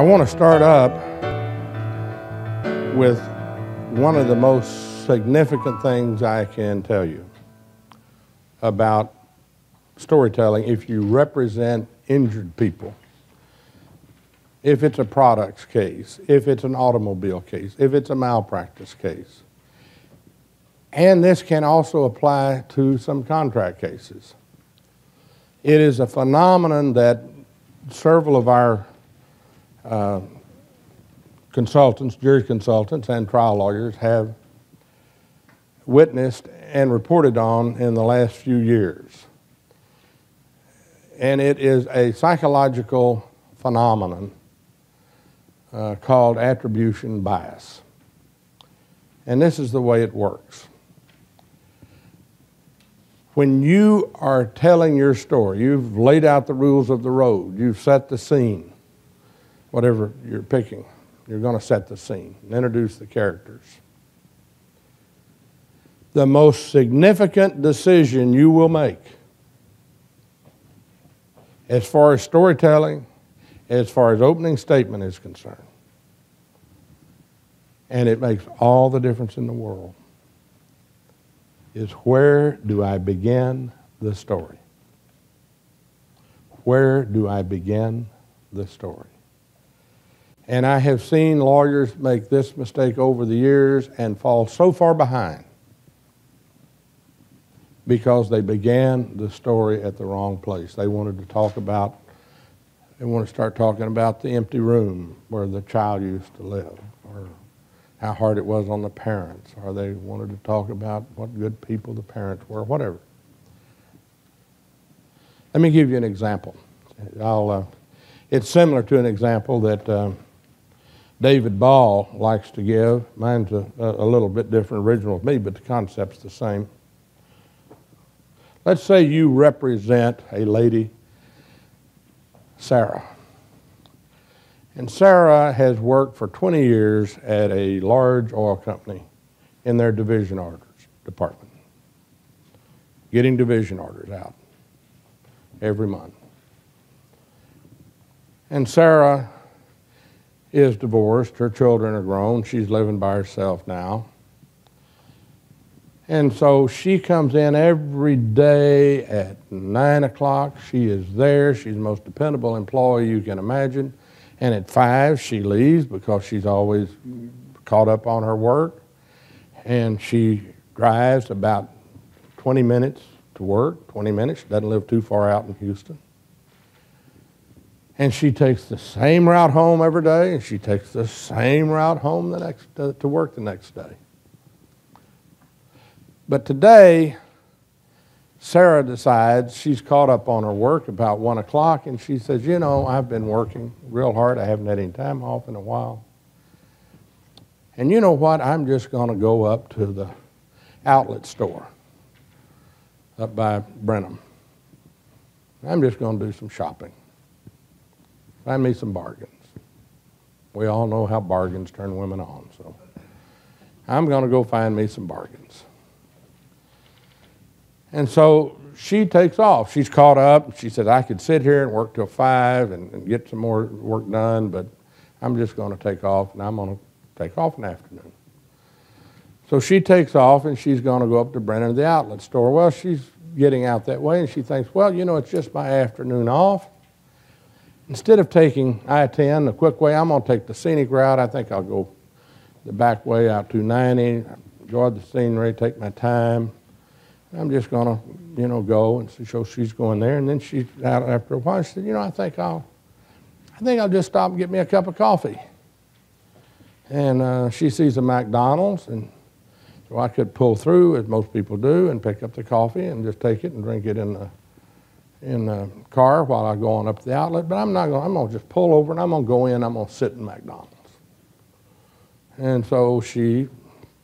I want to start up with one of the most significant things I can tell you about storytelling if you represent injured people. If it's a products case, if it's an automobile case, if it's a malpractice case. And this can also apply to some contract cases. It is a phenomenon that several of our uh, consultants, jury consultants, and trial lawyers have witnessed and reported on in the last few years. And it is a psychological phenomenon uh, called attribution bias. And this is the way it works. When you are telling your story, you've laid out the rules of the road, you've set the scene, whatever you're picking, you're going to set the scene and introduce the characters. The most significant decision you will make as far as storytelling, as far as opening statement is concerned. And it makes all the difference in the world. Is where do I begin the story? Where do I begin the story? And I have seen lawyers make this mistake over the years and fall so far behind because they began the story at the wrong place. They wanted to talk about, they want to start talking about the empty room where the child used to live, or how hard it was on the parents, or they wanted to talk about what good people the parents were, whatever. Let me give you an example. I'll, uh, it's similar to an example that um, David Ball likes to give. Mine's a, a little bit different original with me, but the concept's the same. Let's say you represent a lady, Sarah. And Sarah has worked for 20 years at a large oil company in their division orders department, getting division orders out every month. And Sarah is divorced. Her children are grown. She's living by herself now. And so she comes in every day at 9 o'clock. She is there. She's the most dependable employee you can imagine. And at 5, she leaves because she's always caught up on her work. And she drives about 20 minutes to work, 20 minutes. She doesn't live too far out in Houston. And she takes the same route home every day, and she takes the same route home the next, to work the next day. But today, Sarah decides she's caught up on her work about 1 o'clock, and she says, You know, I've been working real hard. I haven't had any time off in a while. And you know what? I'm just going to go up to the outlet store up by Brenham. I'm just going to do some shopping. Find me some bargains. We all know how bargains turn women on, so I'm going to go find me some bargains. And so she takes off. She's caught up. She said, I could sit here and work till 5 and, and get some more work done, but I'm just going to take off, and I'm going to take off an afternoon. So she takes off, and she's going to go up to Brenham, the outlet store. Well, she's getting out that way, and she thinks, well, you know, it's just my afternoon off. Instead of taking I-10 the quick way, I'm going to take the scenic route. I think I'll go the back way out 290, enjoy the scenery, take my time. I'm just going to, you know, go and so she's going there. And then she's out after a while. She said, you know, I think I'll, I think I'll just stop and get me a cup of coffee. And uh, she sees a McDonald's, and so I could pull through, as most people do, and pick up the coffee and just take it and drink it in the in the car while I go on up to the outlet, but I'm not going. I'm going to just pull over and I'm going to go in. I'm going to sit in McDonald's. And so she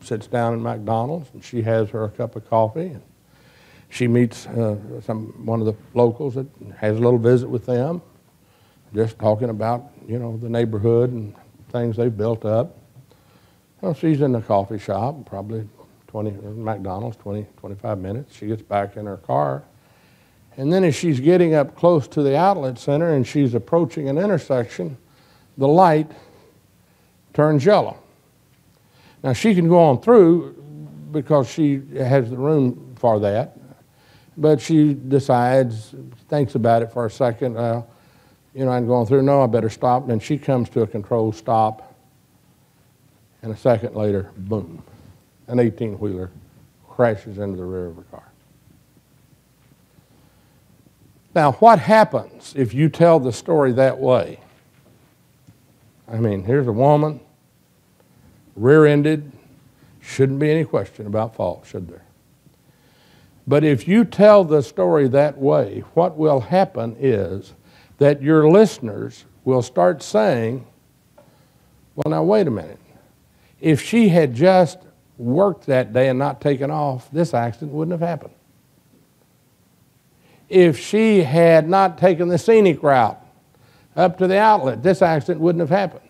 sits down in McDonald's and she has her a cup of coffee and she meets uh, some one of the locals that has a little visit with them, just talking about you know the neighborhood and things they've built up. Well, she's in the coffee shop, probably 20 McDonald's, 20, 25 minutes. She gets back in her car and then as she's getting up close to the outlet center and she's approaching an intersection, the light turns yellow. Now she can go on through because she has the room for that, but she decides, thinks about it for a second. Uh, you know, I'm going through. No, I better stop. And she comes to a controlled stop, and a second later, boom, an 18 wheeler crashes into the rear of her car. Now, what happens if you tell the story that way? I mean, here's a woman, rear ended, shouldn't be any question about fault, should there? But if you tell the story that way, what will happen is that your listeners will start saying, well, now, wait a minute. If she had just worked that day and not taken off, this accident wouldn't have happened. If she had not taken the scenic route up to the outlet, this accident wouldn't have happened.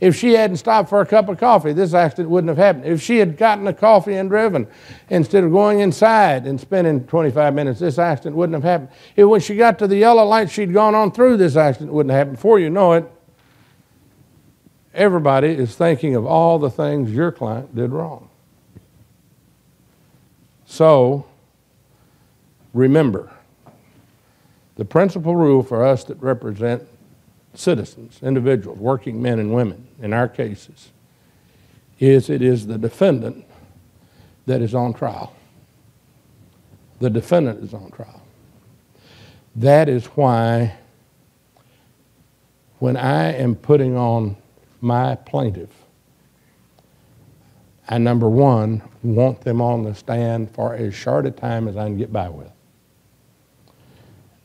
If she hadn't stopped for a cup of coffee, this accident wouldn't have happened. If she had gotten a coffee and driven instead of going inside and spending 25 minutes, this accident wouldn't have happened. If when she got to the yellow light, she'd gone on through, this accident wouldn't have happened. Before you know it, everybody is thinking of all the things your client did wrong. So, remember, the principal rule for us that represent citizens, individuals, working men and women, in our cases, is it is the defendant that is on trial. The defendant is on trial. That is why when I am putting on my plaintiff, I, number one, want them on the stand for as short a time as I can get by with.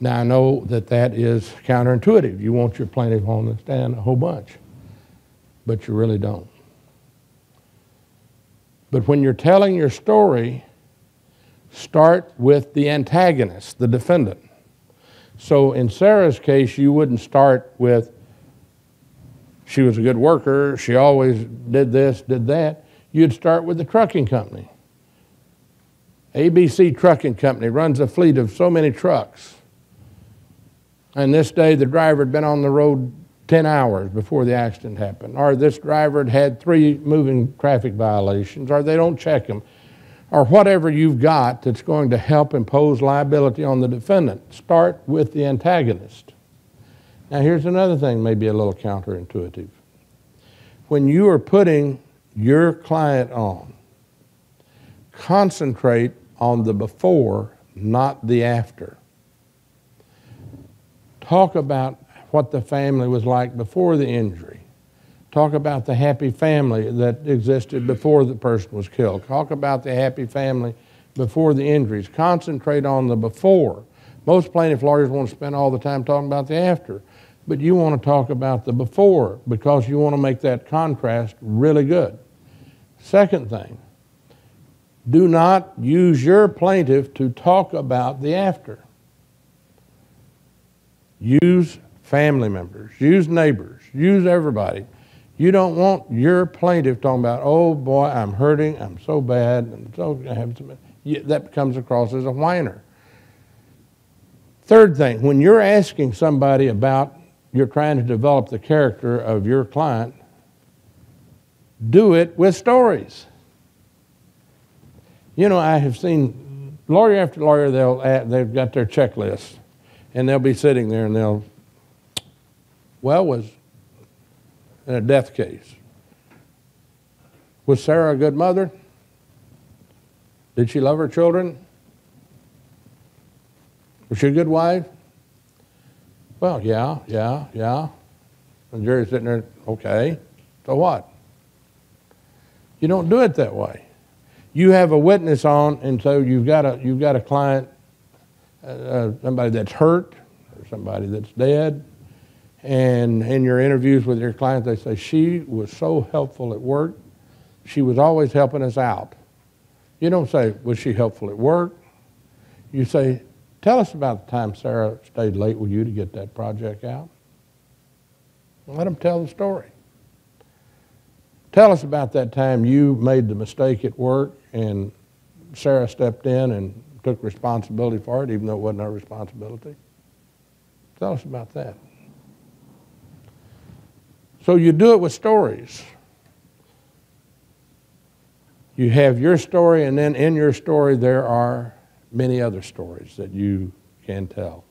Now, I know that that is counterintuitive. You want your plaintiff on the stand a whole bunch, but you really don't. But when you're telling your story, start with the antagonist, the defendant. So in Sarah's case, you wouldn't start with, she was a good worker, she always did this, did that. You'd start with the trucking company. ABC Trucking Company runs a fleet of so many trucks. And this day, the driver had been on the road 10 hours before the accident happened. Or this driver had had three moving traffic violations, or they don't check them, or whatever you've got that's going to help impose liability on the defendant. Start with the antagonist. Now, here's another thing, maybe a little counterintuitive. When you are putting your client on, concentrate on the before, not the after. Talk about what the family was like before the injury. Talk about the happy family that existed before the person was killed. Talk about the happy family before the injuries. Concentrate on the before. Most plaintiff lawyers want to spend all the time talking about the after, but you want to talk about the before because you want to make that contrast really good. Second thing, do not use your plaintiff to talk about the after. Use family members, use neighbors, use everybody. You don't want your plaintiff talking about, oh boy, I'm hurting, I'm so bad, so I have some, that comes across as a whiner. Third thing, when you're asking somebody about, you're trying to develop the character of your client, do it with stories. You know, I have seen lawyer after lawyer, they'll they've got their checklist and they'll be sitting there and they'll, well, was in a death case. Was Sarah a good mother? Did she love her children? Was she a good wife? Well, yeah, yeah, yeah. And the jury's sitting there, okay, so what? You don't do it that way. You have a witness on, and so you've got a, you've got a client uh, somebody that's hurt or somebody that's dead. And in your interviews with your clients, they say, She was so helpful at work. She was always helping us out. You don't say, Was she helpful at work? You say, Tell us about the time Sarah stayed late with you to get that project out. Let them tell the story. Tell us about that time you made the mistake at work and Sarah stepped in and took responsibility for it, even though it wasn't our responsibility. Tell us about that. So you do it with stories. You have your story, and then in your story, there are many other stories that you can tell.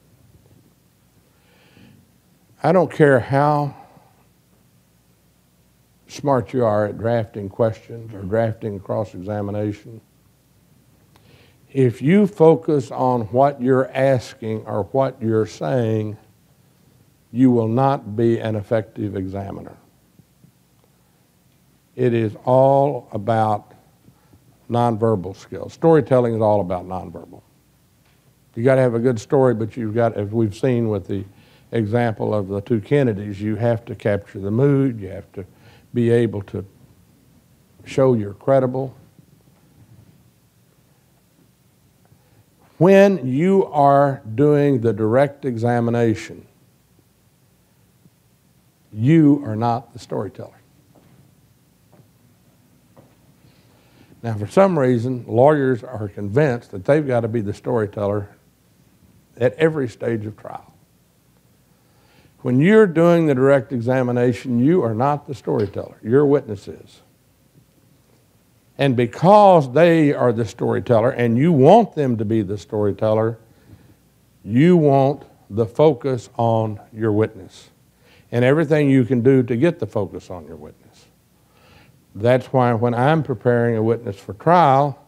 I don't care how smart you are at drafting questions or drafting cross examination. If you focus on what you're asking or what you're saying, you will not be an effective examiner. It is all about nonverbal skills. Storytelling is all about nonverbal. You got to have a good story, but you've got, as we've seen with the example of the two Kennedys, you have to capture the mood, you have to be able to show you're credible. When you are doing the direct examination, you are not the storyteller. Now, for some reason, lawyers are convinced that they've got to be the storyteller at every stage of trial. When you're doing the direct examination, you are not the storyteller, your witness is. And because they are the storyteller and you want them to be the storyteller, you want the focus on your witness and everything you can do to get the focus on your witness. That's why when I'm preparing a witness for trial,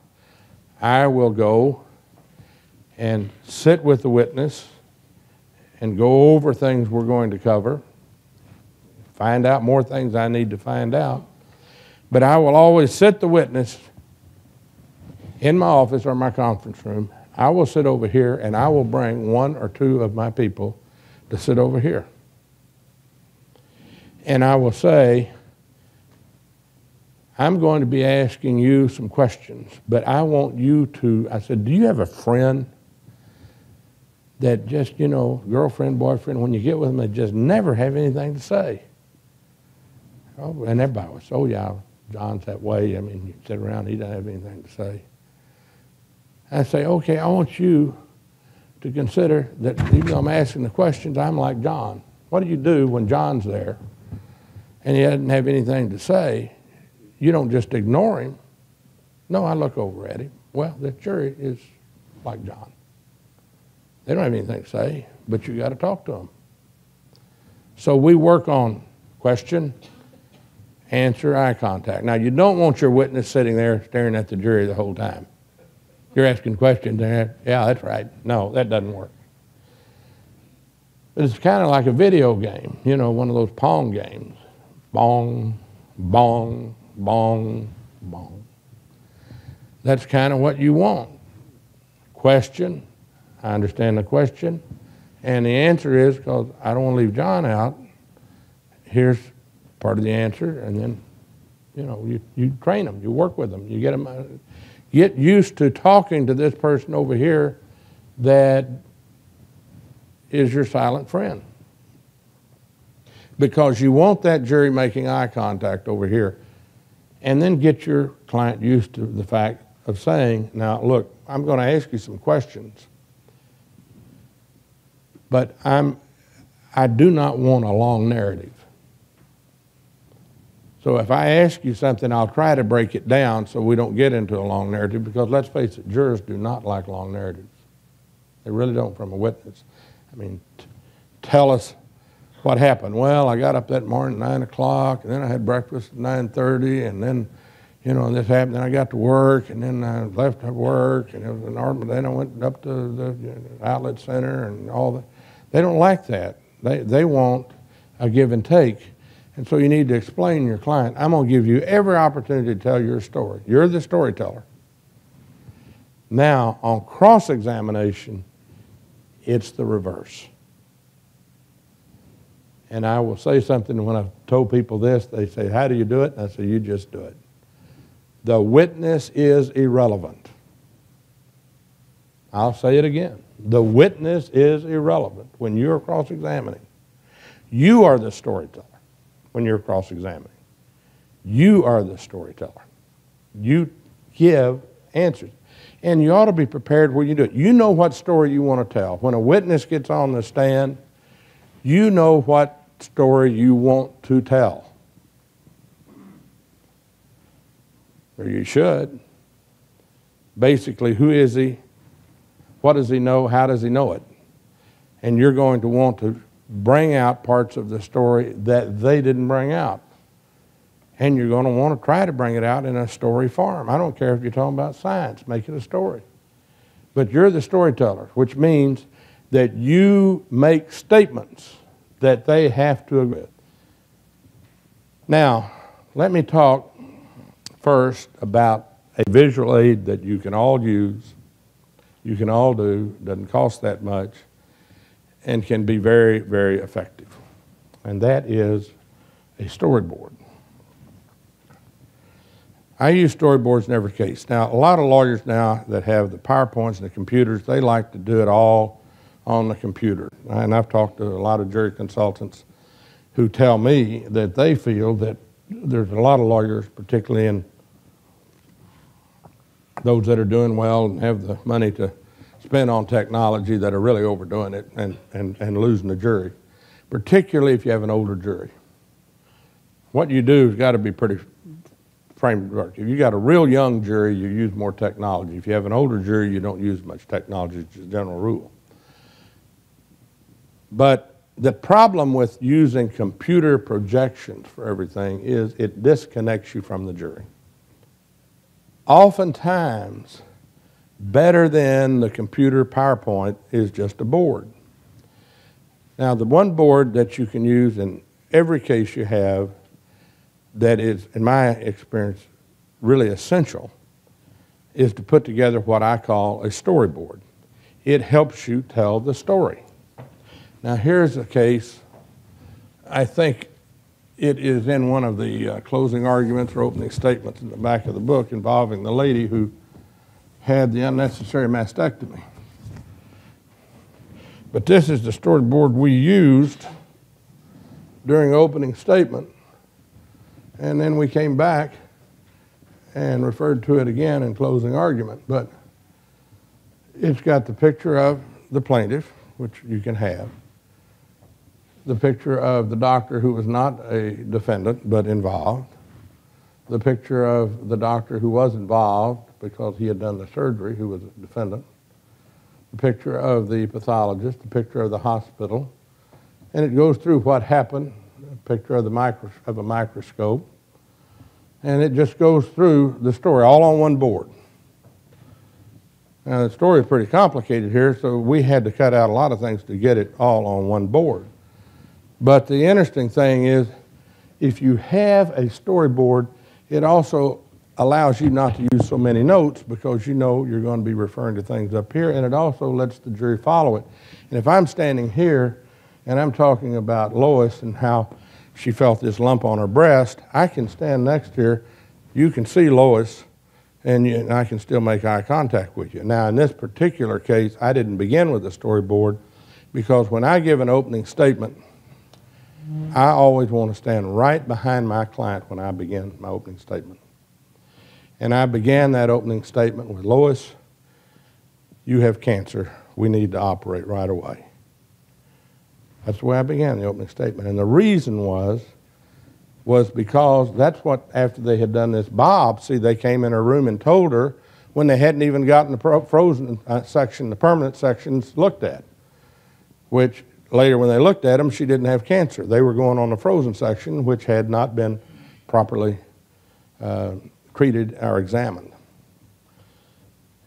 I will go and sit with the witness and go over things we're going to cover, find out more things I need to find out. But I will always sit the witness in my office or my conference room. I will sit over here and I will bring one or two of my people to sit over here. And I will say, I'm going to be asking you some questions, but I want you to. I said, Do you have a friend that just, you know, girlfriend, boyfriend, when you get with them, they just never have anything to say. Oh, and everybody was, oh, yeah, John's that way. I mean, you sit around, he doesn't have anything to say. I say, okay, I want you to consider that even though I'm asking the questions, I'm like John. What do you do when John's there and he doesn't have anything to say? You don't just ignore him. No, I look over at him. Well, the jury is like John. They don't have anything to say, but you got to talk to them. So we work on question, answer, eye contact. Now, you don't want your witness sitting there staring at the jury the whole time. You're asking questions, and yeah, that's right. No, that doesn't work. But it's kind of like a video game, you know, one of those Pong games. Bong, bong, bong, bong. That's kind of what you want. Question, I understand the question. And the answer is because I don't want to leave John out. Here's part of the answer, and then, you know, you, you train them, you work with them, you get them, uh, get used to talking to this person over here that is your silent friend. Because you want that jury making eye contact over here, and then get your client used to the fact of saying, now, look, I'm going to ask you some questions but I'm, I do not want a long narrative. So if I ask you something, I'll try to break it down so we don't get into a long narrative because let's face it, jurors do not like long narratives. They really don't from a witness. I mean, tell us what happened. Well, I got up that morning at 9 o'clock, and then I had breakfast at 9.30, and then you know, this happened. Then I got to work, and then I left work, and it was an argument. Then I went up to the outlet center and all that. They don't like that. They, they want a give and take. And so you need to explain to your client. I'm going to give you every opportunity to tell your story. You're the storyteller. Now, on cross examination, it's the reverse. And I will say something when I've told people this, they say, How do you do it? And I say, You just do it. The witness is irrelevant. I'll say it again. The witness is irrelevant when you're cross examining. You are the storyteller when you're cross examining. You are the storyteller. You give answers. And you ought to be prepared when you do it. You know what story you want to tell. When a witness gets on the stand, you know what story you want to tell. Or you should. Basically, who is he? What does he know? How does he know it? And you're going to want to bring out parts of the story that they didn't bring out. And you're going to want to try to bring it out in a story form. I don't care if you're talking about science, make it a story. But you're the storyteller, which means that you make statements that they have to agree with. Now, let me talk first about a visual aid that you can all use, you can all do, doesn't cost that much, and can be very, very effective. And that is a storyboard. I use storyboards in every case. Now, a lot of lawyers now that have the PowerPoints and the computers, they like to do it all on the computer. And I've talked to a lot of jury consultants who tell me that they feel that there's a lot of lawyers, particularly in those that are doing well and have the money to spend on technology that are really overdoing it and, and, and losing the jury, particularly if you have an older jury. What you do has got to be pretty framework. If you got a real young jury, you use more technology. If you have an older jury, you don't use much technology. It's a general rule. But the problem with using computer projections for everything is it disconnects you from the jury. Oftentimes, better than the computer PowerPoint is just a board. Now, the one board that you can use in every case you have that is, in my experience, really essential is to put together what I call a storyboard. It helps you tell the story. Now, here's a case, I think it is in one of the uh, closing arguments or opening statements in the back of the book involving the lady who had the unnecessary mastectomy. But this is the storyboard we used during opening statement and then we came back and referred to it again in closing argument. But it's got the picture of the plaintiff, which you can have, the picture of the doctor who was not a defendant but involved, the picture of the doctor who was involved because he had done the surgery, who was a defendant, the picture of the pathologist, the picture of the hospital, and it goes through what happened a picture of, the micro, of a microscope, and it just goes through the story all on one board. Now, the story is pretty complicated here, so we had to cut out a lot of things to get it all on one board. But the interesting thing is, if you have a storyboard, it also allows you not to use so many notes because you know you're going to be referring to things up here, and it also lets the jury follow it. And if I'm standing here and I'm talking about Lois and how she felt this lump on her breast, I can stand next to her. You can see Lois, and, you, and I can still make eye contact with you. Now, in this particular case, I didn't begin with a storyboard because when I give an opening statement, I always want to stand right behind my client when I begin my opening statement. And I began that opening statement with Lois, you have cancer. We need to operate right away. That's the way I began the opening statement. And the reason was, was because that's what, after they had done this biopsy, they came in her room and told her when they hadn't even gotten the frozen uh, section, the permanent sections looked at, which later when they looked at them, she didn't have cancer. They were going on the frozen section, which had not been properly uh, treated or examined.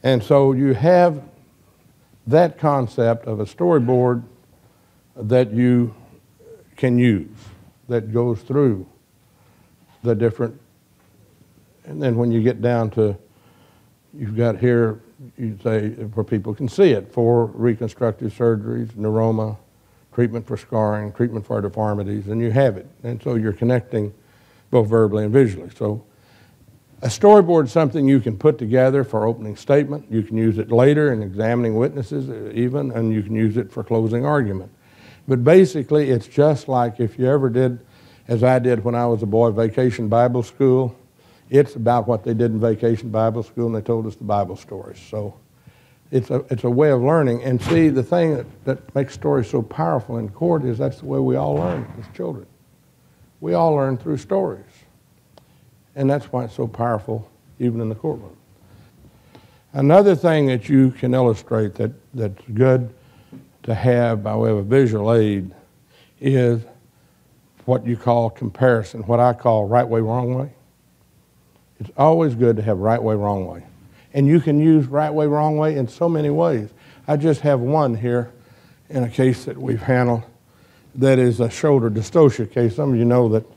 And so you have that concept of a storyboard that you can use that goes through the different, and then when you get down to, you've got here, you say, where people can see it, for reconstructive surgeries, neuroma, treatment for scarring, treatment for deformities, and you have it. And so you're connecting both verbally and visually. So a storyboard is something you can put together for opening statement. You can use it later in examining witnesses uh, even, and you can use it for closing argument. But basically, it's just like if you ever did, as I did when I was a boy, vacation Bible school. It's about what they did in vacation Bible school, and they told us the Bible stories. So It's a, it's a way of learning. And see, the thing that, that makes stories so powerful in court is that's the way we all learn as children. We all learn through stories. And that's why it's so powerful, even in the courtroom. Another thing that you can illustrate that, that's good to have by way of a visual aid is what you call comparison, what I call right way, wrong way. It's always good to have right way, wrong way. And you can use right way, wrong way in so many ways. I just have one here in a case that we've handled that is a shoulder dystocia case. Some of you know that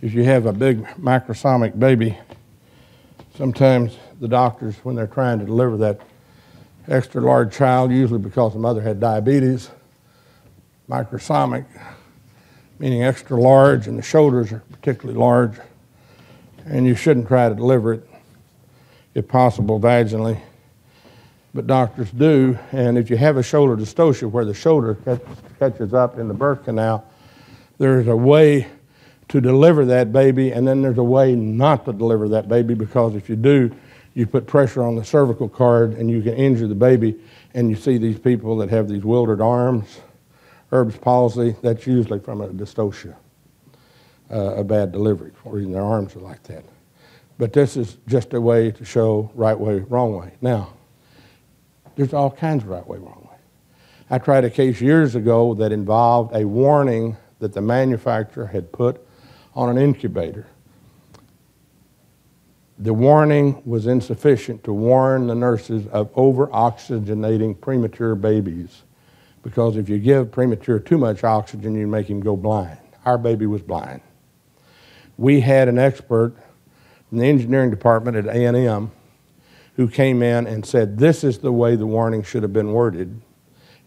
if you have a big macrosomic baby, sometimes the doctors, when they're trying to deliver that extra large child, usually because the mother had diabetes, macrosomic, meaning extra large, and the shoulders are particularly large, and you shouldn't try to deliver it, if possible, vaginally. But doctors do, and if you have a shoulder dystocia where the shoulder catches up in the birth canal, there's a way to deliver that baby, and then there's a way not to deliver that baby because if you do, you put pressure on the cervical cord and you can injure the baby. And you see these people that have these wildered arms, Erb's palsy, that's usually from a dystocia, uh, a bad delivery, or even their arms are like that. But this is just a way to show right way, wrong way. Now, there's all kinds of right way, wrong way. I tried a case years ago that involved a warning that the manufacturer had put on an incubator. The warning was insufficient to warn the nurses of over oxygenating premature babies because if you give premature too much oxygen, you make him go blind. Our baby was blind. We had an expert in the engineering department at A&M who came in and said, this is the way the warning should have been worded,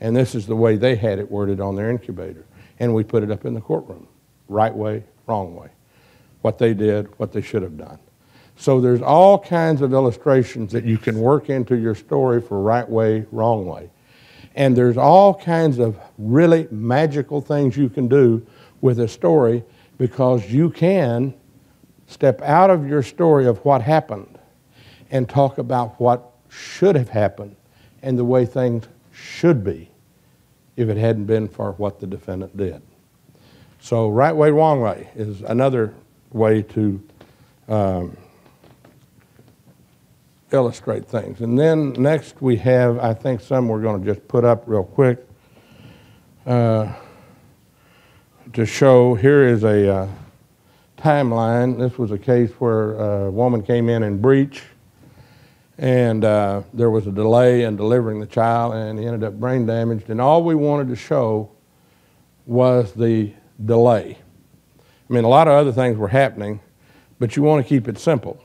and this is the way they had it worded on their incubator. And we put it up in the courtroom, right way, wrong way, what they did, what they should have done. So there's all kinds of illustrations that you can work into your story for right way, wrong way. And there's all kinds of really magical things you can do with a story because you can step out of your story of what happened and talk about what should have happened and the way things should be if it hadn't been for what the defendant did. So, right way, wrong way is another way to um, illustrate things. And then next we have, I think, some we're going to just put up real quick uh, to show. Here is a uh, timeline. This was a case where a woman came in and breech, and uh, there was a delay in delivering the child, and he ended up brain damaged. And all we wanted to show was the delay. I mean, a lot of other things were happening, but you want to keep it simple.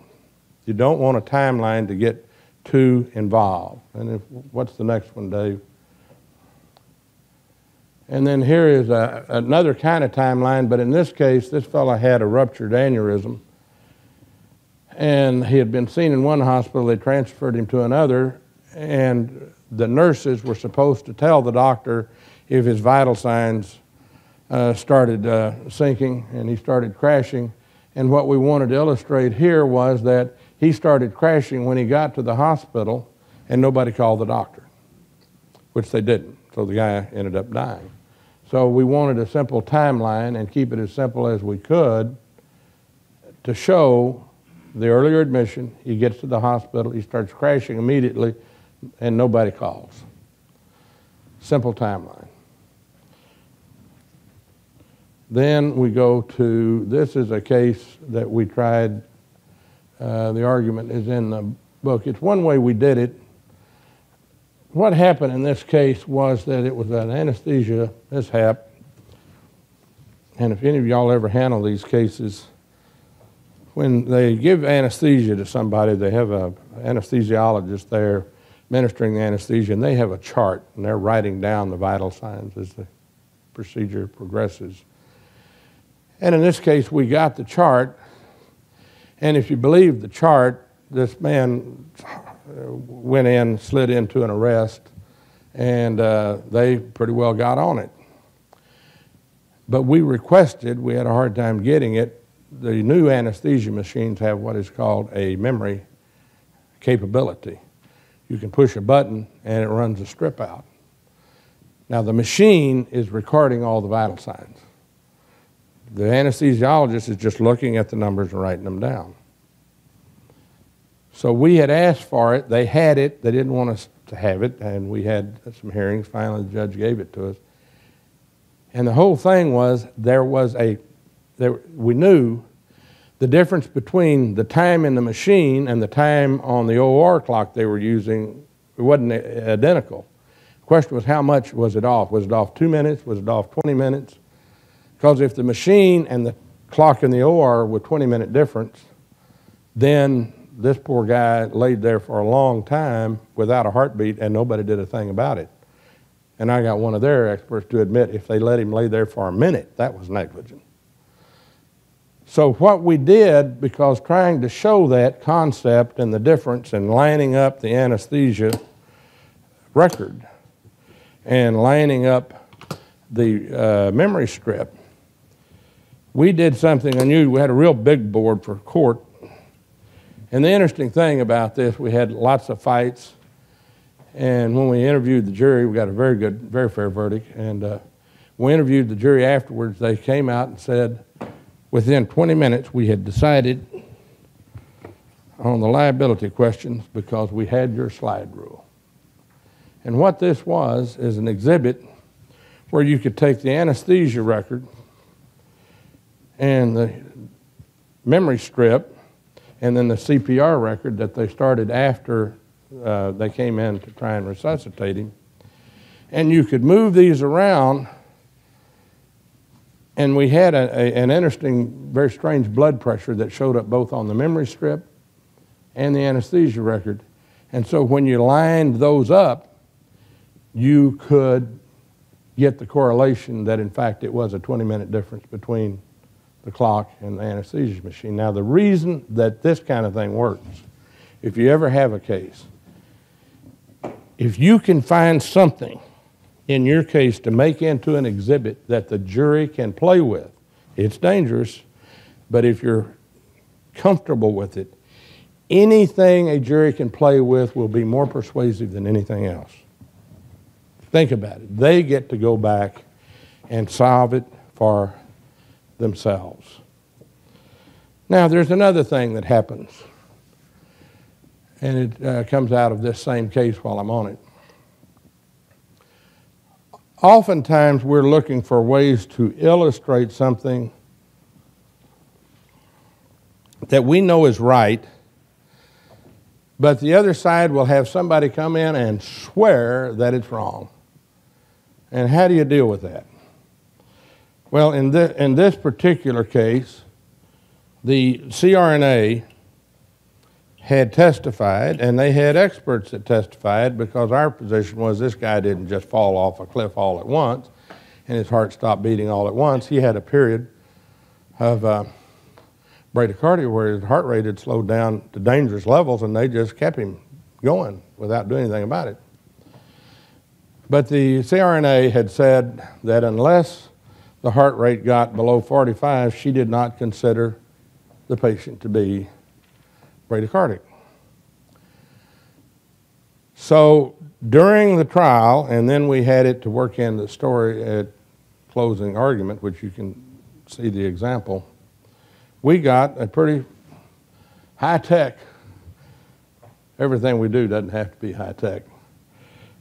You don't want a timeline to get too involved. And if, what's the next one, Dave? And then here is a, another kind of timeline, but in this case, this fellow had a ruptured aneurysm. And he had been seen in one hospital, they transferred him to another, and the nurses were supposed to tell the doctor if his vital signs uh, started uh, sinking and he started crashing. And what we wanted to illustrate here was that he started crashing when he got to the hospital and nobody called the doctor, which they didn't. So the guy ended up dying. So we wanted a simple timeline and keep it as simple as we could to show the earlier admission. He gets to the hospital, he starts crashing immediately, and nobody calls. Simple timeline. Then we go to this is a case that we tried. Uh, the argument is in the book. It's one way we did it. What happened in this case was that it was an anesthesia mishap. And if any of y'all ever handle these cases, when they give anesthesia to somebody, they have an anesthesiologist there ministering the anesthesia, and they have a chart, and they're writing down the vital signs as the procedure progresses. And in this case, we got the chart. And if you believe the chart, this man went in, slid into an arrest, and uh, they pretty well got on it. But we requested, we had a hard time getting it. The new anesthesia machines have what is called a memory capability. You can push a button and it runs a strip out. Now, the machine is recording all the vital signs. The anesthesiologist is just looking at the numbers and writing them down. So we had asked for it. They had it. They didn't want us to have it, and we had some hearings. Finally, the judge gave it to us. And the whole thing was there was a, there, we knew the difference between the time in the machine and the time on the OR clock they were using it wasn't identical. The question was how much was it off? Was it off two minutes? Was it off 20 minutes? Because if the machine and the clock in the OR were 20 minute difference, then this poor guy laid there for a long time without a heartbeat and nobody did a thing about it. And I got one of their experts to admit if they let him lay there for a minute, that was negligent. So, what we did, because trying to show that concept and the difference in lining up the anesthesia record and lining up the uh, memory strip, we did something unusual. We had a real big board for court and the interesting thing about this, we had lots of fights. And when we interviewed the jury, we got a very good, very fair verdict. And uh, we interviewed the jury afterwards. They came out and said, within 20 minutes, we had decided on the liability questions because we had your slide rule. And what this was is an exhibit where you could take the anesthesia record and the memory strip and then the CPR record that they started after uh, they came in to try and resuscitate him. And you could move these around, and we had a, a, an interesting, very strange blood pressure that showed up both on the memory strip and the anesthesia record. And so when you lined those up, you could get the correlation that in fact it was a 20 minute difference between the clock and the anesthesia machine. Now, the reason that this kind of thing works, if you ever have a case, if you can find something in your case to make into an exhibit that the jury can play with, it's dangerous, but if you're comfortable with it, anything a jury can play with will be more persuasive than anything else. Think about it. They get to go back and solve it for themselves. Now, there's another thing that happens, and it uh, comes out of this same case while I'm on it. Oftentimes, we're looking for ways to illustrate something that we know is right, but the other side will have somebody come in and swear that it's wrong. And how do you deal with that? Well, in, in this particular case, the CRNA had testified, and they had experts that testified because our position was this guy didn't just fall off a cliff all at once and his heart stopped beating all at once. He had a period of uh, bradycardia where his heart rate had slowed down to dangerous levels, and they just kept him going without doing anything about it. But the CRNA had said that unless the heart rate got below 45, she did not consider the patient to be bradycardic. So during the trial, and then we had it to work in the story at closing argument, which you can see the example, we got a pretty high tech. Everything we do doesn't have to be high tech.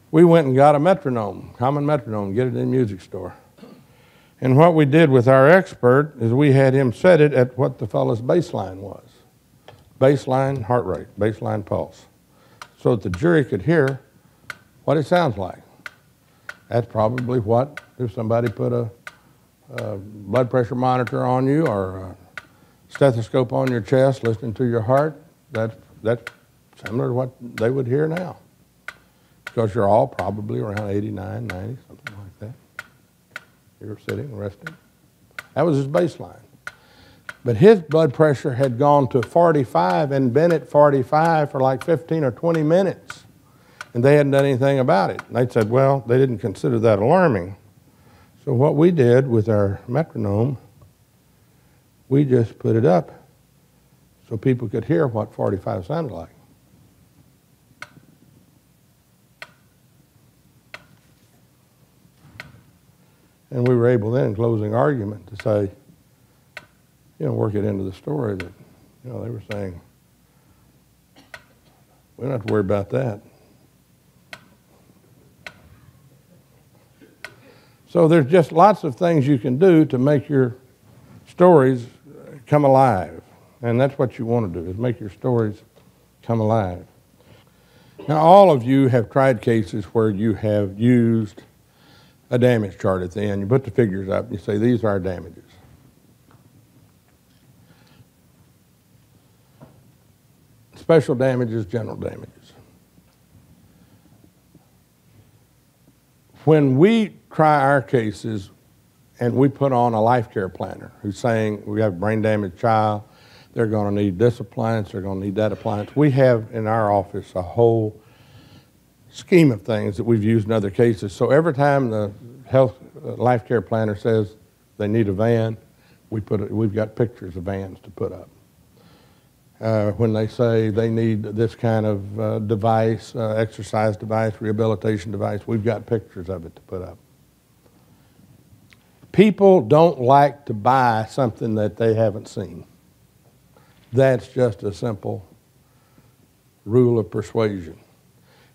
We went and got a metronome, common metronome, get it in a music store. And what we did with our expert is we had him set it at what the fellow's baseline was baseline heart rate, baseline pulse, so that the jury could hear what it sounds like. That's probably what, if somebody put a, a blood pressure monitor on you or a stethoscope on your chest listening to your heart, that's, that's similar to what they would hear now. Because you're all probably around 89, 90, something like that. You were sitting, resting. That was his baseline. But his blood pressure had gone to 45 and been at 45 for like 15 or 20 minutes. And they hadn't done anything about it. And they said, well, they didn't consider that alarming. So what we did with our metronome, we just put it up so people could hear what 45 sounded like. And we were able then, in closing argument, to say, you know, work it into the story that, you know, they were saying, we don't have to worry about that. So there's just lots of things you can do to make your stories come alive. And that's what you want to do, is make your stories come alive. Now, all of you have tried cases where you have used a damage chart at the end. You put the figures up, you say, these are our damages. Special damages, general damages. When we try our cases and we put on a life care planner who's saying we have a brain damaged child, they're going to need this appliance, they're going to need that appliance. We have in our office a whole scheme of things that we've used in other cases. So every time the health uh, life care planner says they need a van, we put it, we've got pictures of vans to put up. Uh, when they say they need this kind of uh, device, uh, exercise device, rehabilitation device, we've got pictures of it to put up. People don't like to buy something that they haven't seen. That's just a simple rule of persuasion.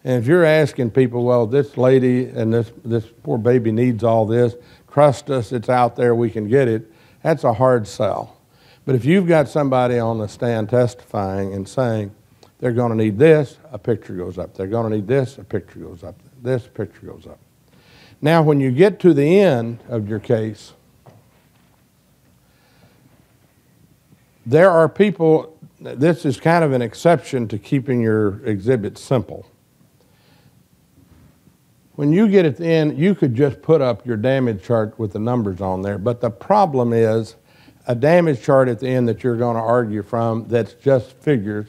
And if you're asking people, well, this lady and this, this poor baby needs all this, trust us, it's out there, we can get it, that's a hard sell. But if you've got somebody on the stand testifying and saying, they're going to need this, a picture goes up. They're going to need this, a picture goes up. This picture goes up. Now, when you get to the end of your case, there are people, this is kind of an exception to keeping your exhibit simple. When you get at the end, you could just put up your damage chart with the numbers on there, but the problem is a damage chart at the end that you're going to argue from that's just figures,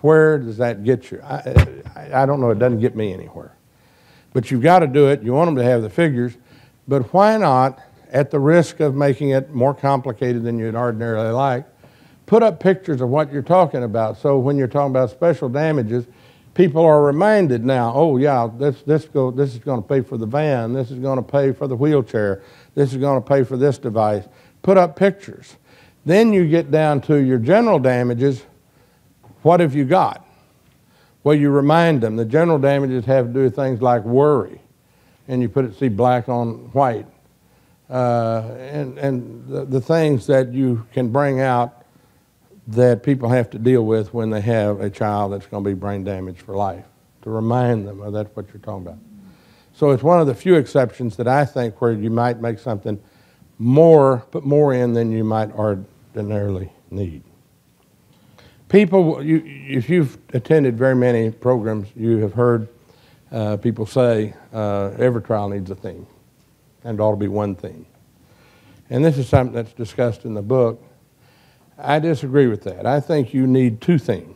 where does that get you? I, I, I don't know, it doesn't get me anywhere. But you've got to do it, you want them to have the figures, but why not, at the risk of making it more complicated than you'd ordinarily like, put up pictures of what you're talking about. So when you're talking about special damages, people are reminded now, oh yeah, this, this, go, this is going to pay for the van, this is going to pay for the wheelchair, this is going to pay for this device put up pictures. Then you get down to your general damages. What have you got? Well, you remind them. The general damages have to do with things like worry, and you put it, see, black on white. Uh, and and the, the things that you can bring out that people have to deal with when they have a child that's going to be brain damaged for life, to remind them of that's what you're talking about. So it's one of the few exceptions that I think where you might make something more, put more in than you might ordinarily need. People, you, if you've attended very many programs, you have heard uh, people say uh, every trial needs a theme, and it ought to be one theme. And this is something that's discussed in the book. I disagree with that. I think you need two themes.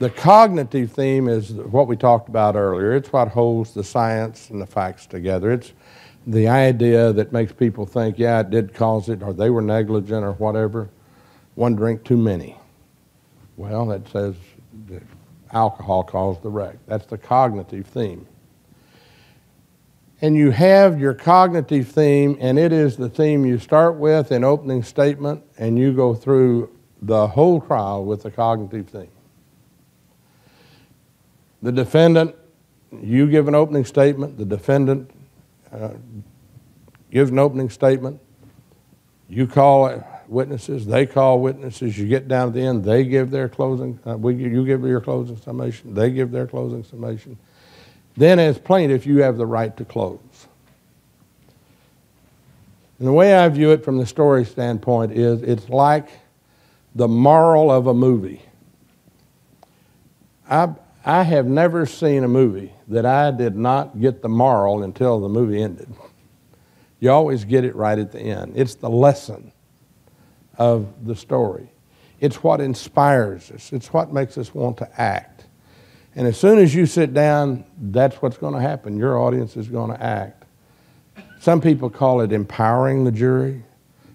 The cognitive theme is what we talked about earlier. It's what holds the science and the facts together. It's the idea that makes people think, yeah, it did cause it, or they were negligent, or whatever. One drink too many. Well, that says that alcohol caused the wreck. That's the cognitive theme. And you have your cognitive theme, and it is the theme you start with in opening statement, and you go through the whole trial with the cognitive theme. The defendant, you give an opening statement, the defendant uh, gives an opening statement. You call witnesses, they call witnesses. You get down to the end, they give their closing, uh, we, you give your closing summation, they give their closing summation. Then, as plaintiff, you have the right to close. And the way I view it from the story standpoint is it's like the moral of a movie. I, I have never seen a movie that I did not get the moral until the movie ended. You always get it right at the end. It's the lesson of the story. It's what inspires us. It's what makes us want to act. And as soon as you sit down, that's what's going to happen. Your audience is going to act. Some people call it empowering the jury.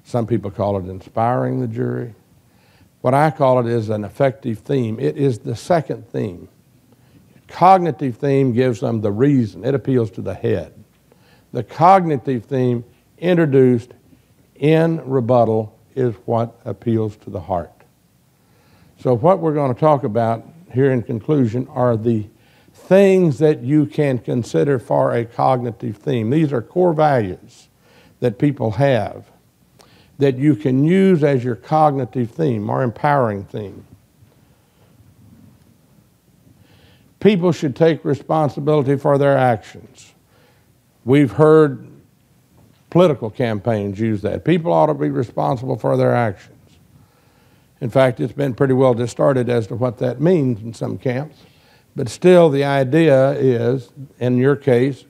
Some people call it inspiring the jury. What I call it is an affective theme. It is the second theme. Cognitive theme gives them the reason, it appeals to the head. the cognitive theme introduced in rebuttal is what appeals to the heart. So, what we're going to talk about here in conclusion are the things that you can consider for a cognitive theme. These are core values that people have that you can use as your cognitive theme or empowering theme. People should take responsibility for their actions. We've heard political campaigns use that. People ought to be responsible for their actions. In fact, it's been pretty well distorted as to what that means in some camps. But still, the idea is, in your case,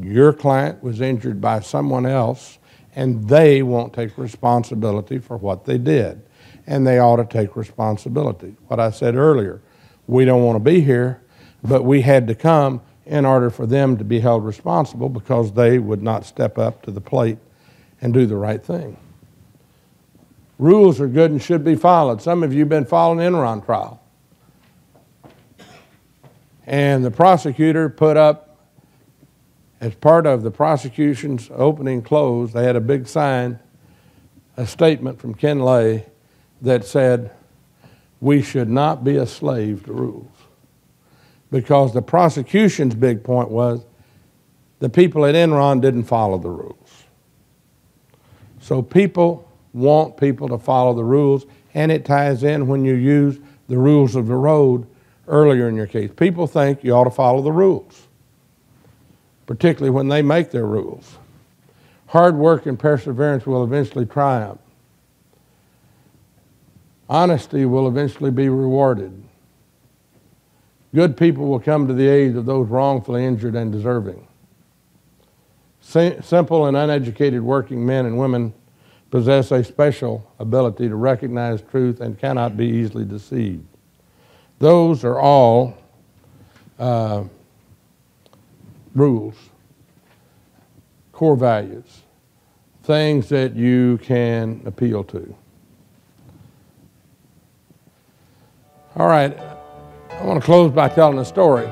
your client was injured by someone else, and they won't take responsibility for what they did. And they ought to take responsibility. What I said earlier, we don't want to be here, but we had to come in order for them to be held responsible because they would not step up to the plate and do the right thing. Rules are good and should be followed. Some of you have been following Enron trial. And the prosecutor put up, as part of the prosecution's opening close, they had a big sign, a statement from Ken Lay that said, We should not be a slave to rules. Because the prosecution's big point was the people at Enron didn't follow the rules. So people want people to follow the rules, and it ties in when you use the rules of the road earlier in your case. People think you ought to follow the rules, particularly when they make their rules. Hard work and perseverance will eventually triumph. Honesty will eventually be rewarded. Good people will come to the aid of those wrongfully injured and deserving. Simple and uneducated working men and women possess a special ability to recognize truth and cannot be easily deceived. Those are all uh, rules, core values, things that you can appeal to. All right, I want to close by telling a story.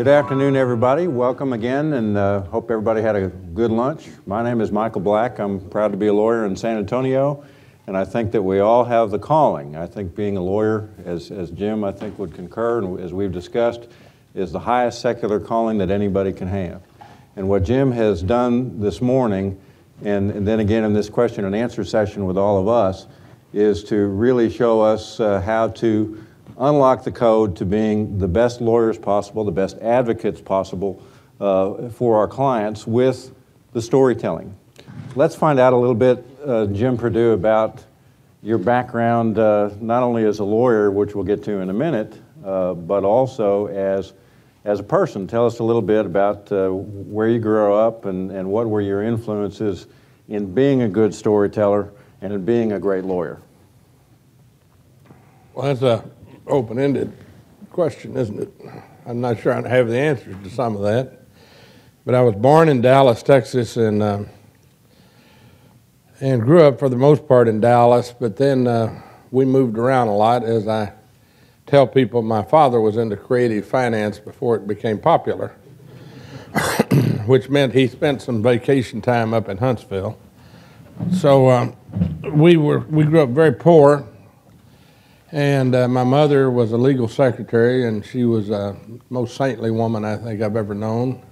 Good afternoon, everybody. Welcome again, and uh, hope everybody had a good lunch. My name is Michael Black. I'm proud to be a lawyer in San Antonio. And I think that we all have the calling. I think being a lawyer, as, as Jim I think would concur, and as we've discussed, is the highest secular calling that anybody can have. And what Jim has done this morning, and, and then again in this question and answer session with all of us, is to really show us uh, how to unlock the code to being the best lawyers possible, the best advocates possible uh, for our clients with the storytelling. Let's find out a little bit uh, Jim Perdue about your background, uh, not only as a lawyer, which we'll get to in a minute, uh, but also as, as a person. Tell us a little bit about uh, where you grew up and, and what were your influences in being a good storyteller and in being a great lawyer. Well, that's a open-ended question, isn't it? I'm not sure I have the answers to some of that. But I was born in Dallas, Texas, and um, and grew up for the most part in Dallas, but then uh, we moved around a lot. As I tell people, my father was into creative finance before it became popular, which meant he spent some vacation time up in Huntsville. So um, we were we grew up very poor, and uh, my mother was a legal secretary, and she was the most saintly woman I think I've ever known.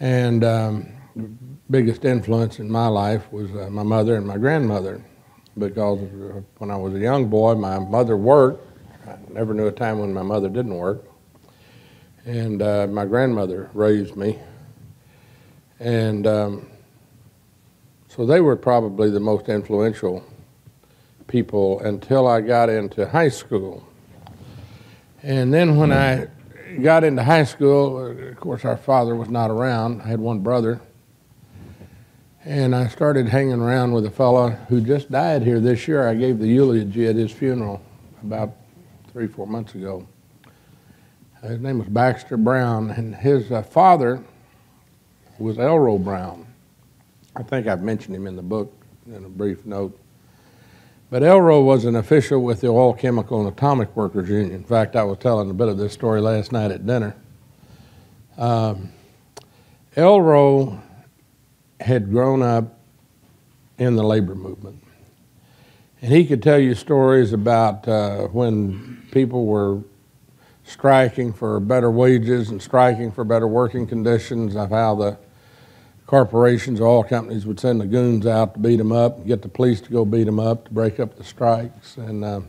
And um, biggest influence in my life was uh, my mother and my grandmother because when I was a young boy, my mother worked. I never knew a time when my mother didn't work. And uh, my grandmother raised me. And um, so they were probably the most influential people until I got into high school. And then when I got into high school, of course, our father was not around. I had one brother and I started hanging around with a fellow who just died here this year. I gave the eulogy at his funeral about three, four months ago. His name was Baxter Brown, and his uh, father was Elroy Brown. I think I've mentioned him in the book in a brief note. But Elroy was an official with the Oil, Chemical, and Atomic Workers Union. In fact, I was telling a bit of this story last night at dinner. Um, Elroy had grown up in the labor movement. And he could tell you stories about uh, when people were striking for better wages and striking for better working conditions, of how the corporations, oil companies would send the goons out to beat them up, get the police to go beat them up to break up the strikes. And uh,